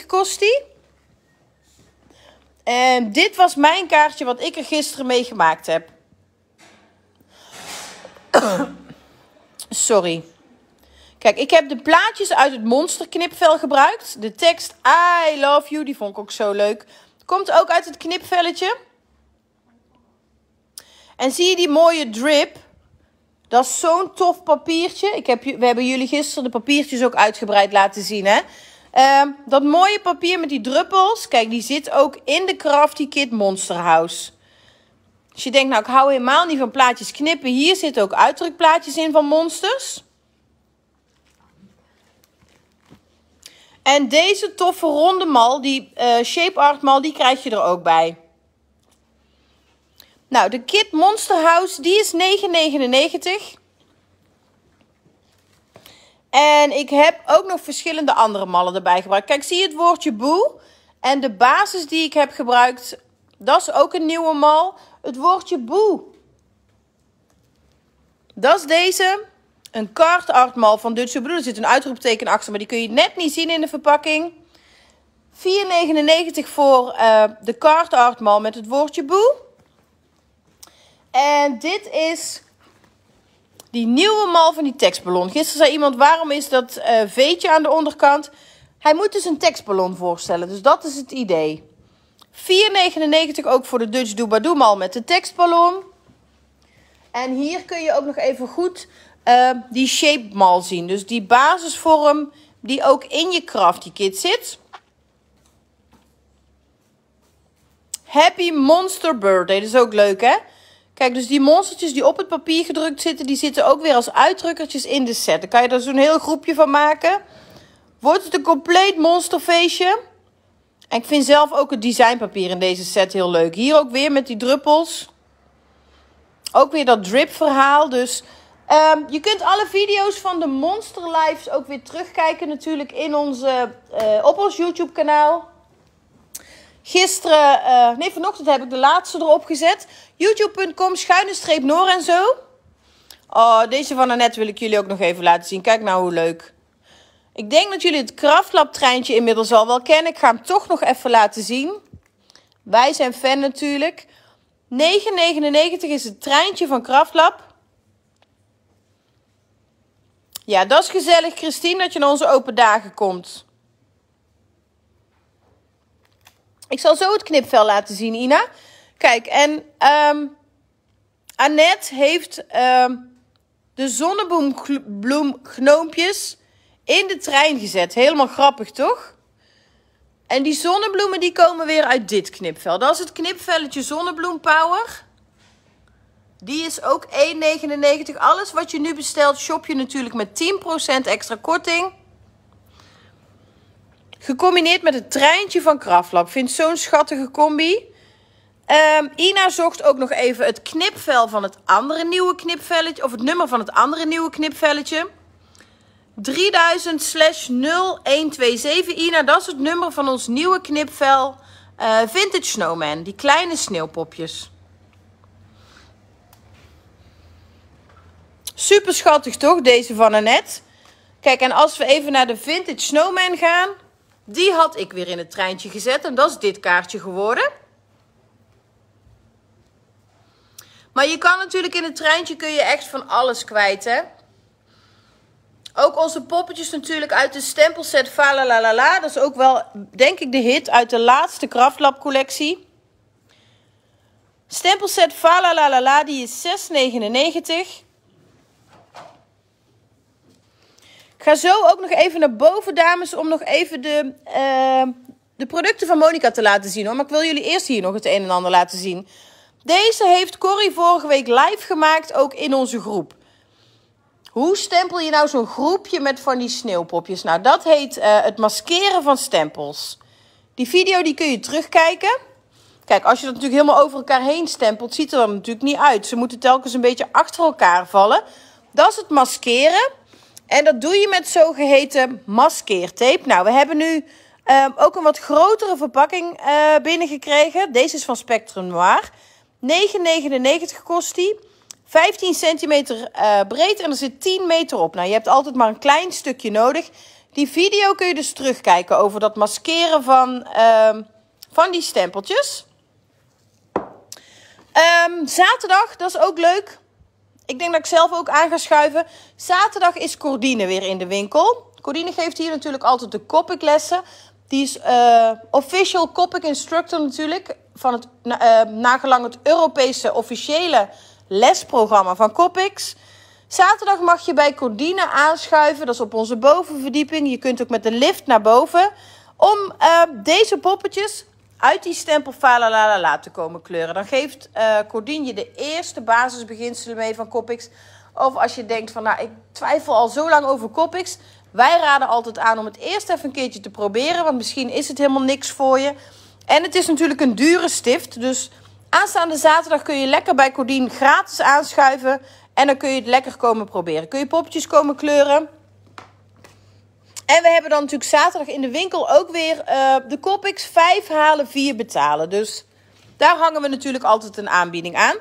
1,99 kost die. En dit was mijn kaartje wat ik er gisteren meegemaakt heb. Sorry. Kijk, ik heb de plaatjes uit het monsterknipvel gebruikt. De tekst I love you, die vond ik ook zo leuk. Komt ook uit het knipvelletje. En zie je die mooie drip? Dat is zo'n tof papiertje. Ik heb, we hebben jullie gisteren de papiertjes ook uitgebreid laten zien, hè? Um, dat mooie papier met die druppels, kijk, die zit ook in de Crafty Kit Monster House. Als je denkt, nou, ik hou helemaal niet van plaatjes knippen. Hier zitten ook uitdrukplaatjes in van monsters. En deze toffe ronde mal, die uh, shape art mal, die krijg je er ook bij. Nou, de Kit Monster House, die is 9,99. En ik heb ook nog verschillende andere mallen erbij gebruikt. Kijk, zie je het woordje boe? En de basis die ik heb gebruikt, dat is ook een nieuwe mal. Het woordje boe. Dat is deze. Een card art mal van Dutch Blue. Er zit een uitroepteken achter, maar die kun je net niet zien in de verpakking. 4,99 voor uh, de mal met het woordje boe. En dit is die nieuwe mal van die tekstballon. Gisteren zei iemand, waarom is dat uh, veetje aan de onderkant? Hij moet dus een tekstballon voorstellen. Dus dat is het idee. 4,99 ook voor de Dutch Doobadoo mal met de tekstballon. En hier kun je ook nog even goed uh, die shape mal zien. Dus die basisvorm die ook in je crafty kit zit. Happy Monster Birthday. Dat is ook leuk, hè? Kijk, dus die monstertjes die op het papier gedrukt zitten, die zitten ook weer als uitdrukkertjes in de set. Dan kan je er zo'n heel groepje van maken. Wordt het een compleet monsterfeestje. En ik vind zelf ook het designpapier in deze set heel leuk. Hier ook weer met die druppels. Ook weer dat drip verhaal. Dus um, je kunt alle video's van de Monster Lives ook weer terugkijken natuurlijk in onze, uh, op ons YouTube kanaal. Gisteren, uh, nee vanochtend heb ik de laatste erop gezet. YouTube.com schuine streep Noor en zo. Oh, deze van Annette wil ik jullie ook nog even laten zien. Kijk nou hoe leuk. Ik denk dat jullie het Kraftlab treintje inmiddels al wel kennen. Ik ga hem toch nog even laten zien. Wij zijn fan natuurlijk. 9,99 is het treintje van Kraftlab. Ja, dat is gezellig, Christine, dat je naar onze open dagen komt. Ik zal zo het knipvel laten zien, Ina. Kijk, en um, Annette heeft um, de zonnebloemgnoompjes in de trein gezet. Helemaal grappig, toch? En die zonnebloemen die komen weer uit dit knipvel. Dat is het knipvelletje Zonnebloem Power. Die is ook 1,99. Alles wat je nu bestelt, shop je natuurlijk met 10% extra korting. Gecombineerd met het treintje van Kraftlab. Vind zo'n schattige combi. Um, Ina zocht ook nog even het knipvel van het andere nieuwe knipvelletje. Of het nummer van het andere nieuwe knipvelletje. 3000 0127 Ina, dat is het nummer van ons nieuwe knipvel uh, Vintage Snowman. Die kleine sneeuwpopjes. Super schattig toch, deze van Annette? Kijk, en als we even naar de Vintage Snowman gaan. Die had ik weer in het treintje gezet. En dat is dit kaartje geworden. Maar je kan natuurlijk in het treintje kun je echt van alles kwijt, hè. Ook onze poppetjes natuurlijk uit de stempelset Falalalala. Dat is ook wel, denk ik, de hit uit de laatste Kraftlab collectie. Stempelset Falalalala, die is 6,99. Ik ga zo ook nog even naar boven, dames, om nog even de, uh, de producten van Monica te laten zien. Hoor. Maar ik wil jullie eerst hier nog het een en ander laten zien. Deze heeft Corrie vorige week live gemaakt, ook in onze groep. Hoe stempel je nou zo'n groepje met van die sneeuwpopjes? Nou, dat heet uh, het maskeren van stempels. Die video die kun je terugkijken. Kijk, als je dat natuurlijk helemaal over elkaar heen stempelt, ziet er dan natuurlijk niet uit. Ze moeten telkens een beetje achter elkaar vallen. Dat is het maskeren. En dat doe je met zogeheten maskeertape. Nou, we hebben nu uh, ook een wat grotere verpakking uh, binnengekregen. Deze is van Spectrum Noir. 9,99 kost die. 15 centimeter uh, breed en er zit 10 meter op. Nou, je hebt altijd maar een klein stukje nodig. Die video kun je dus terugkijken over dat maskeren van, uh, van die stempeltjes. Um, zaterdag, dat is ook leuk. Ik denk dat ik zelf ook aan ga schuiven. Zaterdag is Cordine weer in de winkel. Cordine geeft hier natuurlijk altijd de Copic lessen. Die is uh, official Copic instructor natuurlijk. Van het, uh, nagelang het Europese officiële lesprogramma van Copics. Zaterdag mag je bij Cordine aanschuiven. Dat is op onze bovenverdieping. Je kunt ook met de lift naar boven. Om uh, deze poppetjes uit die stempel Falalala te komen kleuren. Dan geeft uh, Cordine je de eerste basisbeginselen mee van Copics. Of als je denkt van, nou, ik twijfel al zo lang over Copics. Wij raden altijd aan om het eerst even een keertje te proberen. Want misschien is het helemaal niks voor je. En het is natuurlijk een dure stift. Dus Aanstaande zaterdag kun je lekker bij Cordien gratis aanschuiven. En dan kun je het lekker komen proberen. Kun je popjes komen kleuren. En we hebben dan natuurlijk zaterdag in de winkel ook weer uh, de Copics 5 halen, 4 betalen. Dus daar hangen we natuurlijk altijd een aanbieding aan.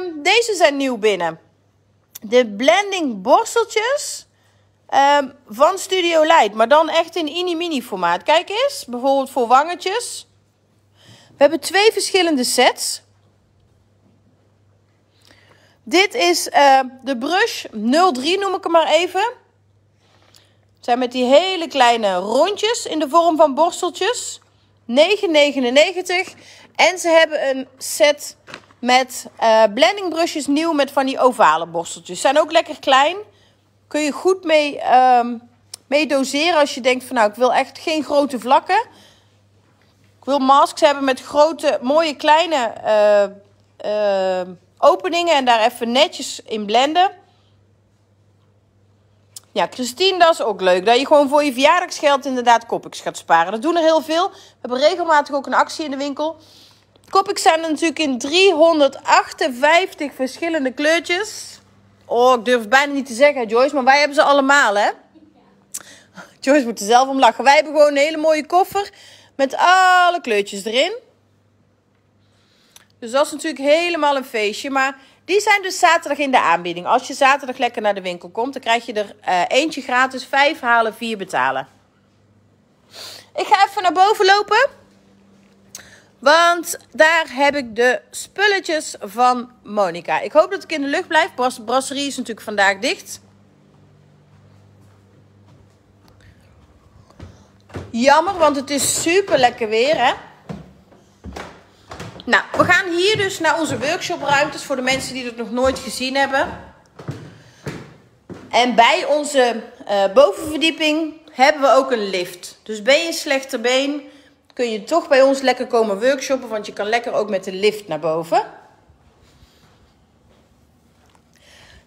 Um, deze zijn nieuw binnen. De blending borsteltjes um, van Studio Light. Maar dan echt in mini-mini formaat. Kijk eens, bijvoorbeeld voor wangetjes. We hebben twee verschillende sets. Dit is uh, de brush 03, noem ik hem maar even. Het zijn met die hele kleine rondjes in de vorm van borsteltjes. 9,99. En ze hebben een set met uh, blending brushes nieuw met van die ovale borsteltjes. Zijn ook lekker klein. Kun je goed mee, um, mee doseren als je denkt van nou ik wil echt geen grote vlakken. Ik wil masks hebben met grote, mooie kleine eh, eh, openingen en daar even netjes in blenden. Ja, Christine, dat is ook leuk. Dat je gewoon voor je verjaardagsgeld inderdaad Copics gaat sparen. Dat doen er heel veel. We hebben regelmatig ook een actie in de winkel. Copics zijn er natuurlijk in 358 verschillende kleurtjes. Oh, ik durf het bijna niet te zeggen, Joyce, maar wij hebben ze allemaal, hè? Joyce moet er zelf om lachen. Wij hebben gewoon een hele mooie koffer met alle kleurtjes erin. Dus dat is natuurlijk helemaal een feestje. Maar die zijn dus zaterdag in de aanbieding. Als je zaterdag lekker naar de winkel komt, dan krijg je er uh, eentje gratis. Vijf halen, vier betalen. Ik ga even naar boven lopen. Want daar heb ik de spulletjes van Monica. Ik hoop dat ik in de lucht blijf. Brasserie is natuurlijk vandaag dicht. Jammer, want het is super lekker weer, hè? Nou, we gaan hier dus naar onze workshopruimtes voor de mensen die het nog nooit gezien hebben. En bij onze uh, bovenverdieping hebben we ook een lift. Dus ben je een slechter been, kun je toch bij ons lekker komen workshoppen, want je kan lekker ook met de lift naar boven.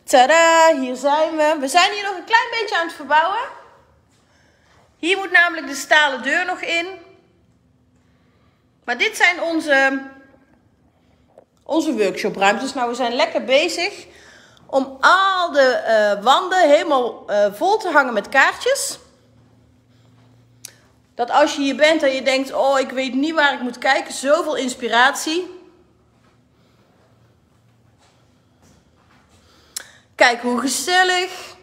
Tada, hier zijn we. We zijn hier nog een klein beetje aan het verbouwen. Hier moet namelijk de stalen deur nog in. Maar dit zijn onze onze workshopruimtes. Nou, we zijn lekker bezig om al de uh, wanden helemaal uh, vol te hangen met kaartjes. Dat als je hier bent en je denkt, oh ik weet niet waar ik moet kijken, zoveel inspiratie. Kijk hoe gezellig.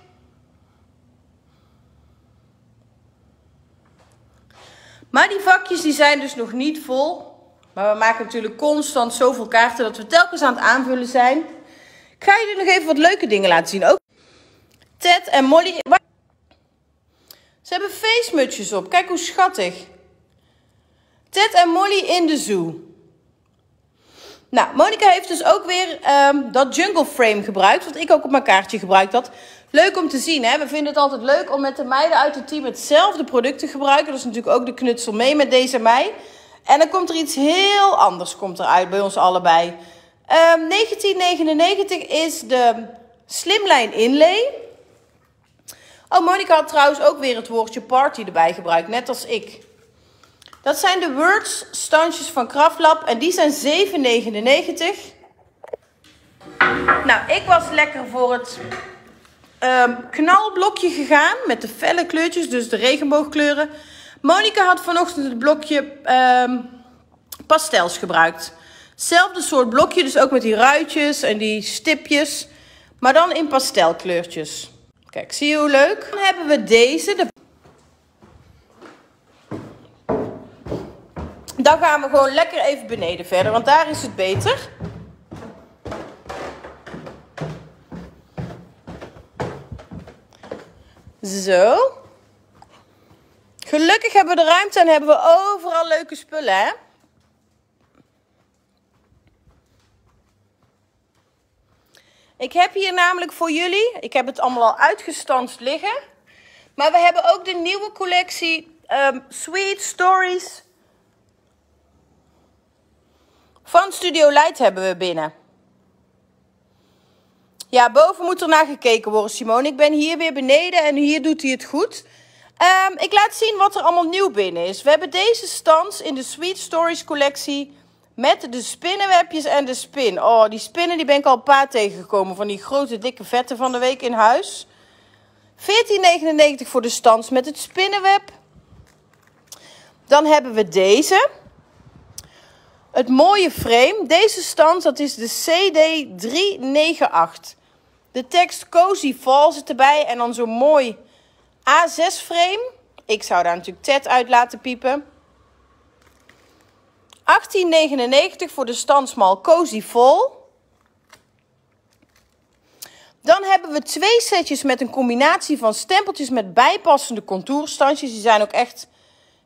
Maar die vakjes die zijn dus nog niet vol. Maar we maken natuurlijk constant zoveel kaarten dat we telkens aan het aanvullen zijn. Ik ga jullie nog even wat leuke dingen laten zien. Ook Ted en Molly. Ze hebben feestmutsjes op. Kijk hoe schattig. Ted en Molly in de zoo. Nou, Monica heeft dus ook weer um, dat jungle frame gebruikt. Wat ik ook op mijn kaartje gebruikt had. Leuk om te zien, hè? We vinden het altijd leuk om met de meiden uit het team hetzelfde product te gebruiken. Dat is natuurlijk ook de knutsel mee met deze mei. En dan komt er iets heel anders komt eruit bij ons allebei. Um, ehm, 1999 is de Slimline Inlay. Oh, Monica had trouwens ook weer het woordje party erbij gebruikt, net als ik. Dat zijn de Words standjes van Kraftlab en die zijn 7,99. Nou, ik was lekker voor het um, knalblokje gegaan met de felle kleurtjes, dus de regenboogkleuren. Monika had vanochtend het blokje um, pastels gebruikt. Hetzelfde soort blokje, dus ook met die ruitjes en die stipjes. Maar dan in pastelkleurtjes. Kijk, zie je hoe leuk? Dan hebben we deze. De... Dan gaan we gewoon lekker even beneden verder, want daar is het beter. Zo. Gelukkig hebben we de ruimte en hebben we overal leuke spullen, hè? Ik heb hier namelijk voor jullie, ik heb het allemaal al uitgestanst liggen. Maar we hebben ook de nieuwe collectie um, Sweet Stories van Studio Light hebben we binnen. Ja, boven moet er naar gekeken worden, Simone. Ik ben hier weer beneden en hier doet hij het goed. Um, ik laat zien wat er allemaal nieuw binnen is. We hebben deze stands in de Sweet Stories collectie met de spinnenwebjes en de spin. Oh, die spinnen die ben ik al een paar tegengekomen van die grote dikke vette van de week in huis. 14,99 voor de stands met het spinnenweb. Dan hebben we deze. Het mooie frame. Deze stand, dat is de CD398. De tekst Cozy Fall zit erbij en dan zo mooi A6 frame. Ik zou daar natuurlijk TED uit laten piepen. 18,99 voor de standsmal Cozy Vol. Dan hebben we twee setjes met een combinatie van stempeltjes met bijpassende contourstandjes. Die zijn ook echt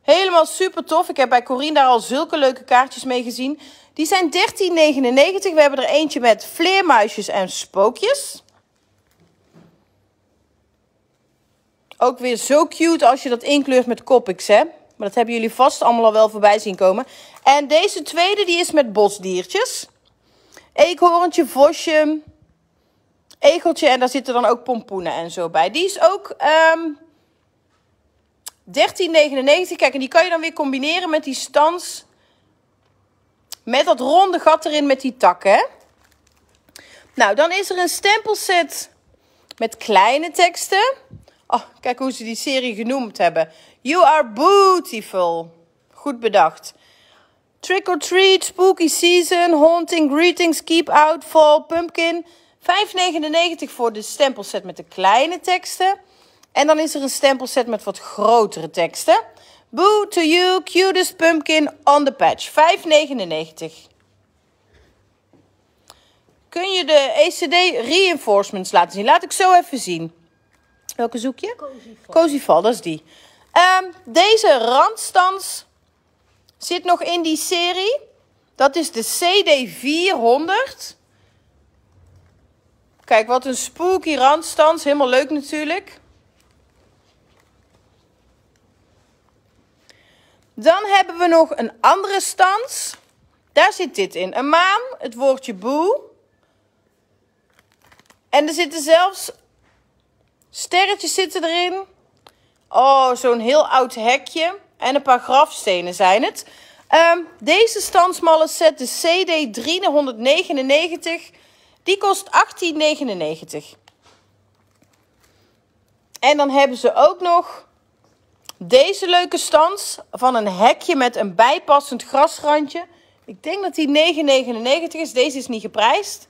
helemaal super tof. Ik heb bij Corine daar al zulke leuke kaartjes mee gezien. Die zijn 13,99. We hebben er eentje met vleermuisjes en spookjes. Ook weer zo cute als je dat inkleurt met Copics, hè. Maar dat hebben jullie vast allemaal al wel voorbij zien komen. En deze tweede die is met bosdiertjes. Eekhoorntje, vosje, egeltje en daar zitten dan ook pompoenen en zo bij. Die is ook um, 13,99. Kijk, en die kan je dan weer combineren met die stans. Met dat ronde gat erin met die takken. Nou, dan is er een stempelset met kleine teksten. Oh, kijk hoe ze die serie genoemd hebben. You are beautiful. Goed bedacht. Trick or treat, spooky season, haunting, greetings, keep out, fall, pumpkin. 5,99 voor de stempelset met de kleine teksten. En dan is er een stempelset met wat grotere teksten. Boo to you, cutest pumpkin on the patch. 5,99. Kun je de ECD reinforcements laten zien? Laat ik zo even zien. Welke zoek je? Cozy Fall, dat is die. Um, deze randstans zit nog in die serie. Dat is de CD400. Kijk, wat een spooky randstans. Helemaal leuk natuurlijk. Dan hebben we nog een andere stans. Daar zit dit in. Een maan, het woordje boe. En er zitten zelfs sterretjes zitten erin. Oh, zo'n heel oud hekje. En een paar grafstenen zijn het. Um, deze standsmalle set, de CD 399, die kost 18,99. En dan hebben ze ook nog deze leuke stans van een hekje met een bijpassend grasrandje. Ik denk dat die 9,99 is. Deze is niet geprijsd.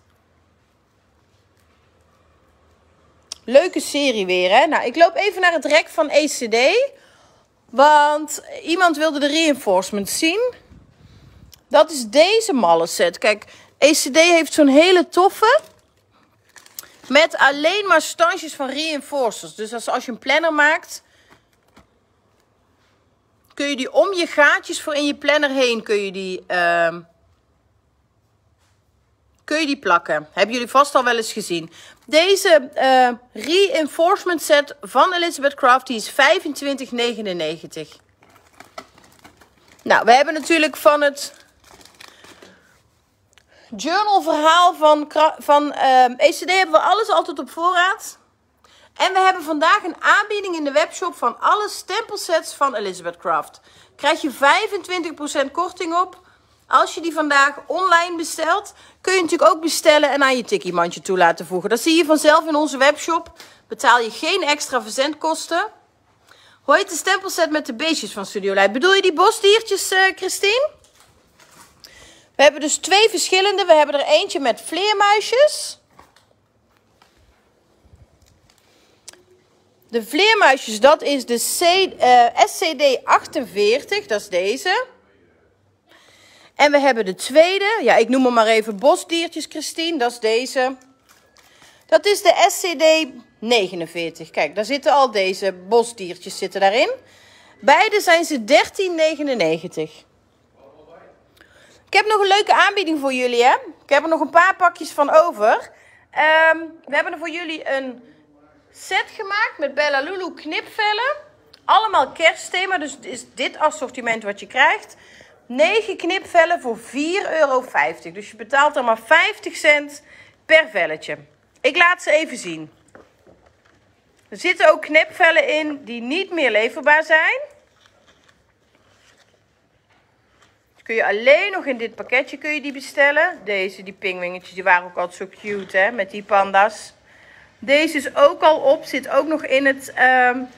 Leuke serie weer, hè? Nou, ik loop even naar het rek van ECD. Want iemand wilde de reinforcement zien. Dat is deze malle set. Kijk, ECD heeft zo'n hele toffe. Met alleen maar standjes van reinforcers. Dus als, als je een planner maakt, kun je die om je gaatjes voor in je planner heen kun je die, uh, kun je die plakken. Hebben jullie vast al wel eens gezien. Deze uh, reinforcement set van Elizabeth Craft die is 25,99. Nou, we hebben natuurlijk van het journalverhaal van, van uh, ehm, ECD hebben we alles altijd op voorraad. En we hebben vandaag een aanbieding in de webshop van alle stempelsets van Elizabeth Craft. Krijg je 25% korting op. Als je die vandaag online bestelt, kun je natuurlijk ook bestellen en aan je tikkiemandje toe laten voegen. Dat zie je vanzelf in onze webshop. Betaal je geen extra verzendkosten. Hoe heet de stempelset met de beestjes van Studio Light? Bedoel je die bosdiertjes, uh, Christine? We hebben dus twee verschillende. We hebben er eentje met vleermuisjes. De vleermuisjes, dat is de uh, SCD 48, dat is deze. En we hebben de tweede, ja ik noem hem maar even bosdiertjes Christine, dat is deze. Dat is de SCD 49. Kijk, daar zitten al deze bosdiertjes zitten daarin. Beide zijn ze 13,99. Ik heb nog een leuke aanbieding voor jullie, hè. Ik heb er nog een paar pakjes van over. Um, we hebben er voor jullie een set gemaakt met Bella Lulu knipvellen. Allemaal kerstthema, dus is dit assortiment wat je krijgt. 9 knipvellen voor 4,50 euro. Dus je betaalt er maar 50 cent per velletje. Ik laat ze even zien. Er zitten ook knipvellen in die niet meer leverbaar zijn. kun je alleen nog in dit pakketje kun je die bestellen. Deze, die pingwingetjes, die waren ook altijd zo cute hè, met die panda's. Deze is ook al op, zit ook nog in het, um,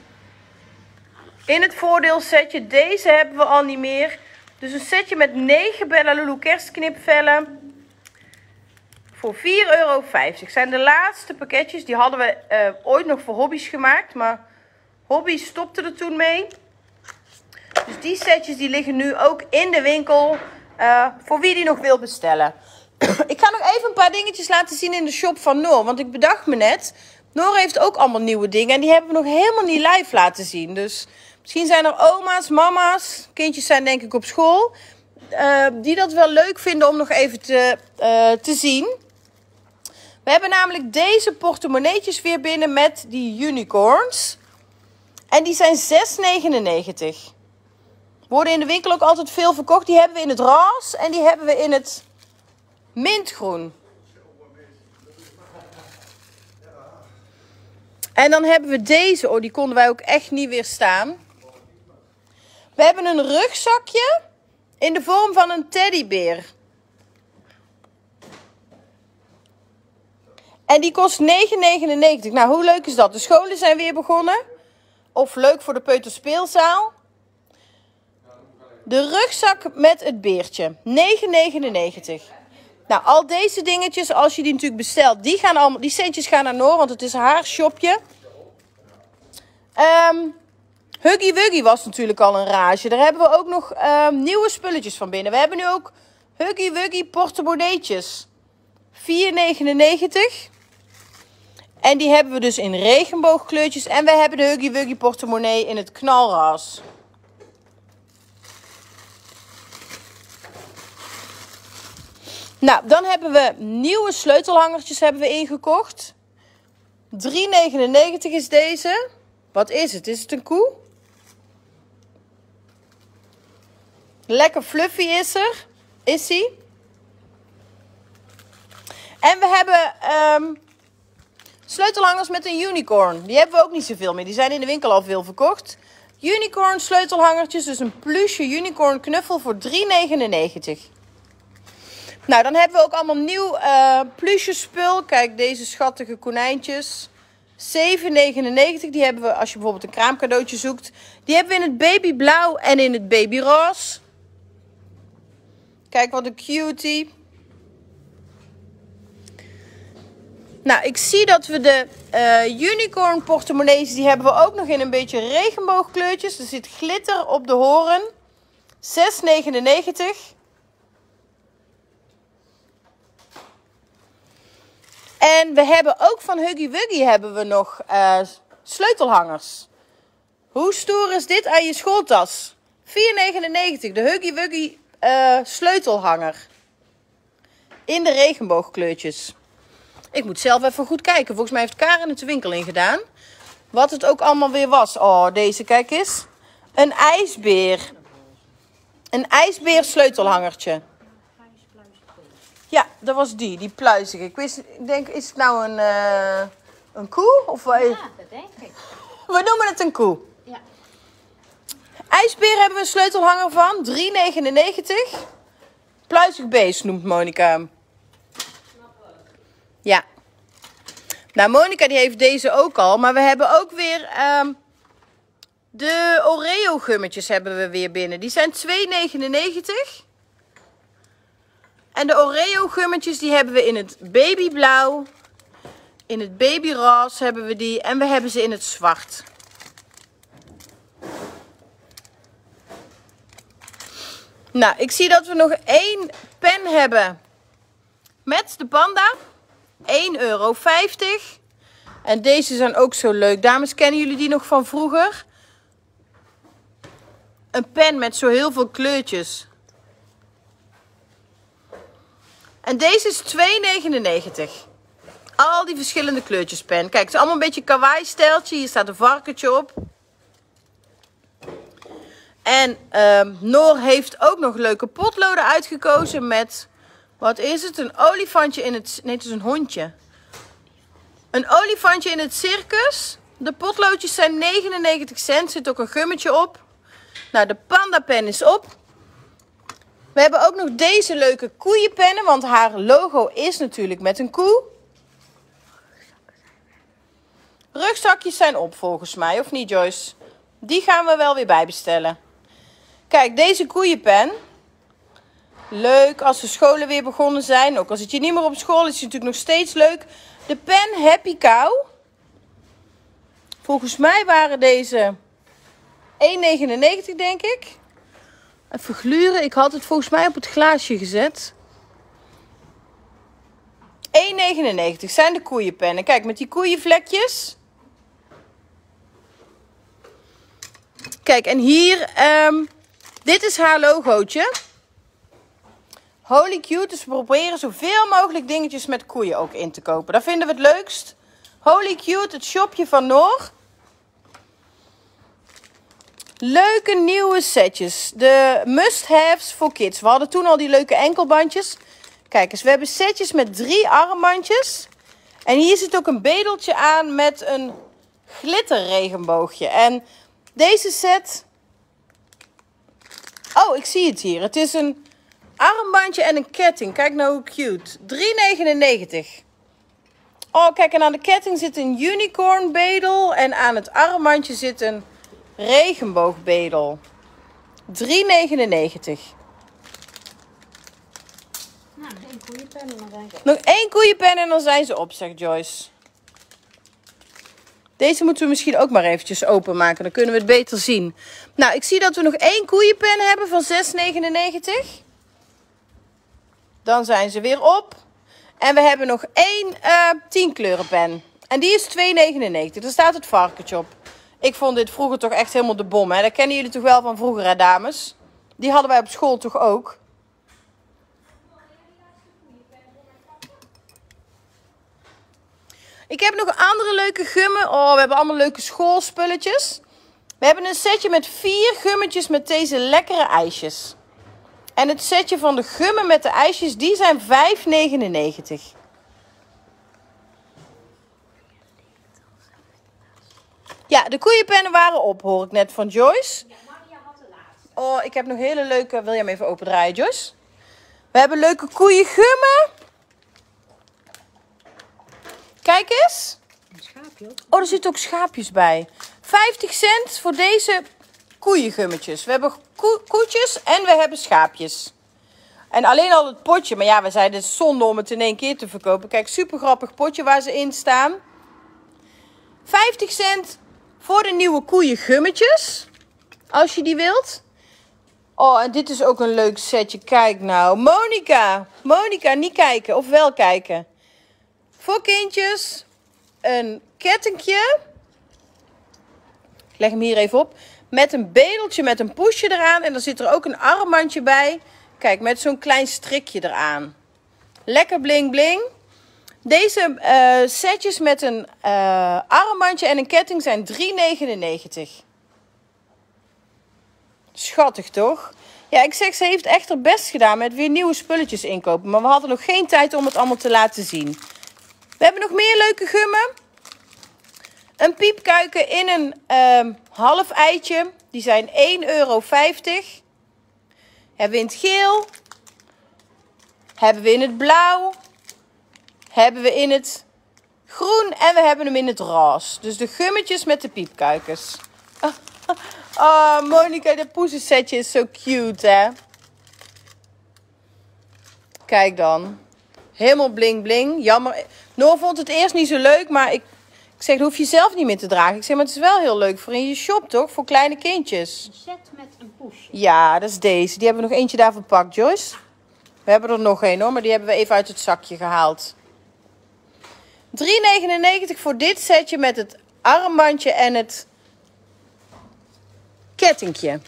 in het voordeelsetje. Deze hebben we al niet meer. Dus een setje met 9 Bella Lulu kerstknipvellen. Voor 4,50 euro. Zijn de laatste pakketjes. Die hadden we uh, ooit nog voor hobby's gemaakt. Maar hobby stopte er toen mee. Dus die setjes die liggen nu ook in de winkel. Uh, voor wie die nog wil bestellen. [clears throat] ik ga nog even een paar dingetjes laten zien in de shop van Noor. Want ik bedacht me net. Noor heeft ook allemaal nieuwe dingen. En die hebben we nog helemaal niet live laten zien. Dus misschien zijn er oma's, mama's. Kindjes zijn denk ik op school. Uh, die dat wel leuk vinden om nog even te, uh, te zien. We hebben namelijk deze portemonneetjes weer binnen met die unicorns. En die zijn 6,99. Worden in de winkel ook altijd veel verkocht. Die hebben we in het roze en die hebben we in het mintgroen. En dan hebben we deze. Oh, die konden wij ook echt niet weerstaan. We hebben een rugzakje in de vorm van een teddybeer. En die kost 9,99. Nou, hoe leuk is dat? De scholen zijn weer begonnen. Of leuk voor de peuterspeelzaal. De rugzak met het beertje. 9,99. Nou, al deze dingetjes, als je die natuurlijk bestelt, die, gaan allemaal, die centjes gaan naar Noor, want het is haar shopje. Um, Huggy Wuggy was natuurlijk al een rage. Daar hebben we ook nog um, nieuwe spulletjes van binnen. We hebben nu ook Huggy Wuggy portemonneetjes. 4,99. En die hebben we dus in regenboogkleurtjes. En we hebben de Huggy Wuggy portemonnee in het knalras. Nou, dan hebben we nieuwe sleutelhangertjes hebben we ingekocht. 3,99 is deze. Wat is het? Is het een koe? Lekker fluffy is er. Is hij? En we hebben um, sleutelhangers met een unicorn. Die hebben we ook niet zoveel meer. Die zijn in de winkel al veel verkocht. Unicorn sleutelhangertjes. Dus een plusje unicorn knuffel voor 3,99. Nou, dan hebben we ook allemaal nieuw uh, plusje spul. Kijk, deze schattige konijntjes. 7,99. Die hebben we als je bijvoorbeeld een kraamcadeautje zoekt. Die hebben we in het babyblauw en in het babyroze. Kijk wat een cutie. Nou, ik zie dat we de uh, unicorn portemonnees, die hebben we ook nog in een beetje regenboogkleurtjes. Er zit glitter op de horen. 6,99. En we hebben ook van Huggy Wuggy hebben we nog uh, sleutelhangers. Hoe stoer is dit aan je schooltas? 4,99. De Huggy Wuggy uh, sleutelhanger. In de regenboogkleurtjes. Ik moet zelf even goed kijken. Volgens mij heeft Karen het de winkel in gedaan. Wat het ook allemaal weer was. Oh, deze, kijk eens. Een ijsbeer. Een ijsbeer sleutelhangertje. Ja, dat was die, die pluizige. Ik wist, ik denk, is het nou een, uh, een koe? Of ja, dat denk ik. We noemen het een koe. IJsbeer hebben we een sleutelhanger van, 3,99. Pluizig beest noemt Monica hem. Ja. Nou, Monica die heeft deze ook al, maar we hebben ook weer um, de Oreo gummetjes hebben we weer binnen. Die zijn 2,99. En de Oreo gummetjes die hebben we in het babyblauw. In het babyroze hebben we die. En we hebben ze in het zwart. Nou, ik zie dat we nog één pen hebben. Met de panda. 1,50 euro. En deze zijn ook zo leuk. Dames, kennen jullie die nog van vroeger? Een pen met zo heel veel kleurtjes. En deze is 2,99. Al die verschillende kleurtjes pen. Kijk, het is allemaal een beetje kawaii stijltje. Hier staat een varkentje op. En uh, Noor heeft ook nog leuke potloden uitgekozen met... Wat is het? Een olifantje in het... Nee, het is een hondje. Een olifantje in het circus. De potloodjes zijn 99 cent. Zit ook een gummetje op. Nou, de panda pen is op. We hebben ook nog deze leuke koeienpennen, want haar logo is natuurlijk met een koe. Rugzakjes zijn op volgens mij, of niet Joyce? Die gaan we wel weer bijbestellen. Kijk, deze koeienpen. Leuk als de scholen weer begonnen zijn. Ook als het je niet meer op school is, het natuurlijk nog steeds leuk. De pen Happy Cow. Volgens mij waren deze 1,99 denk ik. Even gluren. Ik had het volgens mij op het glaasje gezet. 1,99 zijn de koeienpennen. Kijk, met die koeienvlekjes. Kijk, en hier, um, dit is haar logootje. Holy cute, dus we proberen zoveel mogelijk dingetjes met koeien ook in te kopen. Dat vinden we het leukst. Holy cute, het shopje van Noor. Leuke nieuwe setjes. De must-haves voor kids. We hadden toen al die leuke enkelbandjes. Kijk eens, we hebben setjes met drie armbandjes. En hier zit ook een bedeltje aan met een glitterregenboogje. En deze set... Oh, ik zie het hier. Het is een armbandje en een ketting. Kijk nou hoe cute. 3,99. Oh, kijk, en aan de ketting zit een unicorn bedel. En aan het armbandje zit een regenboogbedel. 3,99. Nou, denk ik. Nog één koeienpen en dan zijn ze op, zegt Joyce. Deze moeten we misschien ook maar eventjes openmaken. Dan kunnen we het beter zien. Nou, ik zie dat we nog één koeienpen hebben van 6,99. Dan zijn ze weer op. En we hebben nog één eh 10 kleuren pen. En die is 2,99. Daar staat het varkentje op. Ik vond dit vroeger toch echt helemaal de bom. Hè? Dat kennen jullie toch wel van vroeger, hè, dames? Die hadden wij op school toch ook? Ik heb nog andere leuke gummen. Oh, we hebben allemaal leuke schoolspulletjes. We hebben een setje met vier gummetjes met deze lekkere ijsjes. En het setje van de gummen met de ijsjes, die zijn 5,99. Ja, de koeienpennen waren op, hoor ik net van Joyce. Maria had de laatste. Oh, ik heb nog hele leuke... Wil je hem even opendraaien, Joyce? We hebben leuke koeiengummen. Kijk eens. Schaapje. Oh, er zitten ook schaapjes bij. 50 cent voor deze koeiengummetjes. We hebben koe- koetjes en we hebben schaapjes. En alleen al het potje. Maar ja, we zeiden het is zonde om het in één keer te verkopen. Kijk, super grappig potje waar ze in staan. 50 cent voor de nieuwe koeiengummetjes. Als je die wilt. Oh, en dit is ook een leuk setje. Kijk nou. Monica. Monica, niet kijken. Of wel kijken. Voor kindjes. Een kettingje. Ik leg hem hier even op. Met een bedeltje met een poesje eraan. En dan zit er ook een armbandje bij. Kijk, met zo'n klein strikje eraan. Lekker bling bling. Deze eh, setjes met een eh, armbandje en een ketting zijn 3,99. Schattig toch? Ja, ik zeg, ze heeft echt best gedaan met weer nieuwe spulletjes inkopen. Maar we hadden nog geen tijd om het allemaal te laten zien. We hebben nog meer leuke gummen. Een piepkuiken in een ehm, half eitje. Die zijn 1,50 euro. Hebben we in het geel. Hebben we in het blauw. Hebben we in het groen. En we hebben hem in het roze. Dus de gummetjes met de piepkuikens. [laughs] Oh, Monica, dat poesensetje is zo cute, hè? Kijk dan. Helemaal bling bling. Jammer. Noor vond het eerst niet zo leuk, maar ik, ik zeg, dat hoef je zelf niet meer te dragen. Ik zeg, maar het is wel heel leuk voor in je shop, toch? Voor kleine kindjes. Een set met een poesje. Ja, dat is deze. Die hebben we nog eentje daar verpakt, Joyce. We hebben er nog één hoor, maar die hebben we even uit het zakje gehaald. 3,99 voor dit setje met het armbandje en het kettingje.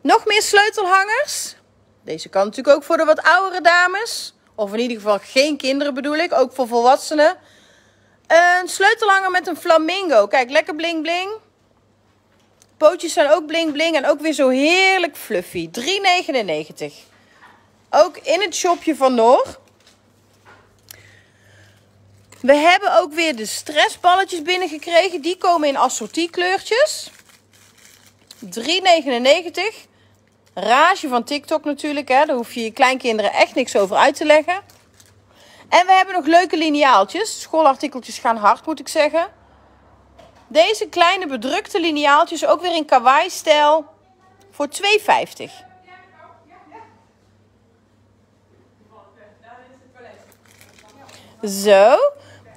Nog meer sleutelhangers. Deze kan natuurlijk ook voor de wat oudere dames. Of in ieder geval geen kinderen bedoel ik, ook voor volwassenen. Een sleutelhanger met een flamingo. Kijk, lekker bling bling. Pootjes zijn ook bling bling en ook weer zo heerlijk fluffy. 3,99. Ook in het shopje van Noor. We hebben ook weer de stressballetjes binnengekregen. Die komen in assortiekleurtjes. 3,99. Rage van TikTok natuurlijk. Hè. Daar hoef je je kleinkinderen echt niks over uit te leggen. En we hebben nog leuke lineaaltjes. Schoolartikeltjes gaan hard, moet ik zeggen. Deze kleine bedrukte lineaaltjes, ook weer in kawaii-stijl, voor 2,50. Zo.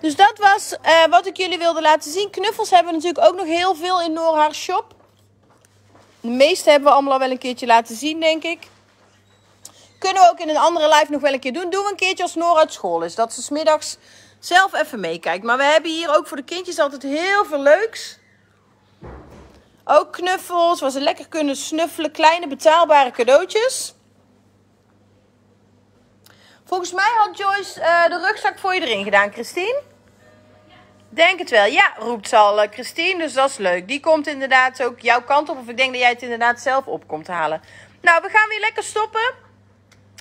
Dus dat was eh, wat ik jullie wilde laten zien. Knuffels hebben natuurlijk ook nog heel veel in Noor haar shop. De meeste hebben we allemaal al wel een keertje laten zien, denk ik. Kunnen we ook in een andere live nog wel een keer doen. Doen we een keertje als Noor uit school is. Dat ze smiddags zelf even meekijkt. Maar we hebben hier ook voor de kindjes altijd heel veel leuks. Ook knuffels, waar ze lekker kunnen snuffelen. Kleine betaalbare cadeautjes. Volgens mij had Joyce eh, de rugzak voor je erin gedaan, Christine. Denk het wel. Ja, roept al Christine. Dus dat is leuk. Die komt inderdaad ook jouw kant op. Of ik denk dat jij het inderdaad zelf op komt halen. Nou, we gaan weer lekker stoppen.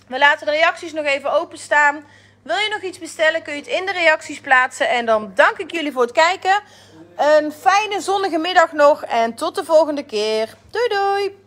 We laten de reacties nog even openstaan. Wil je nog iets bestellen, kun je het in de reacties plaatsen. En dan dank ik jullie voor het kijken. Een fijne zonnige middag nog. En tot de volgende keer. Doei doei.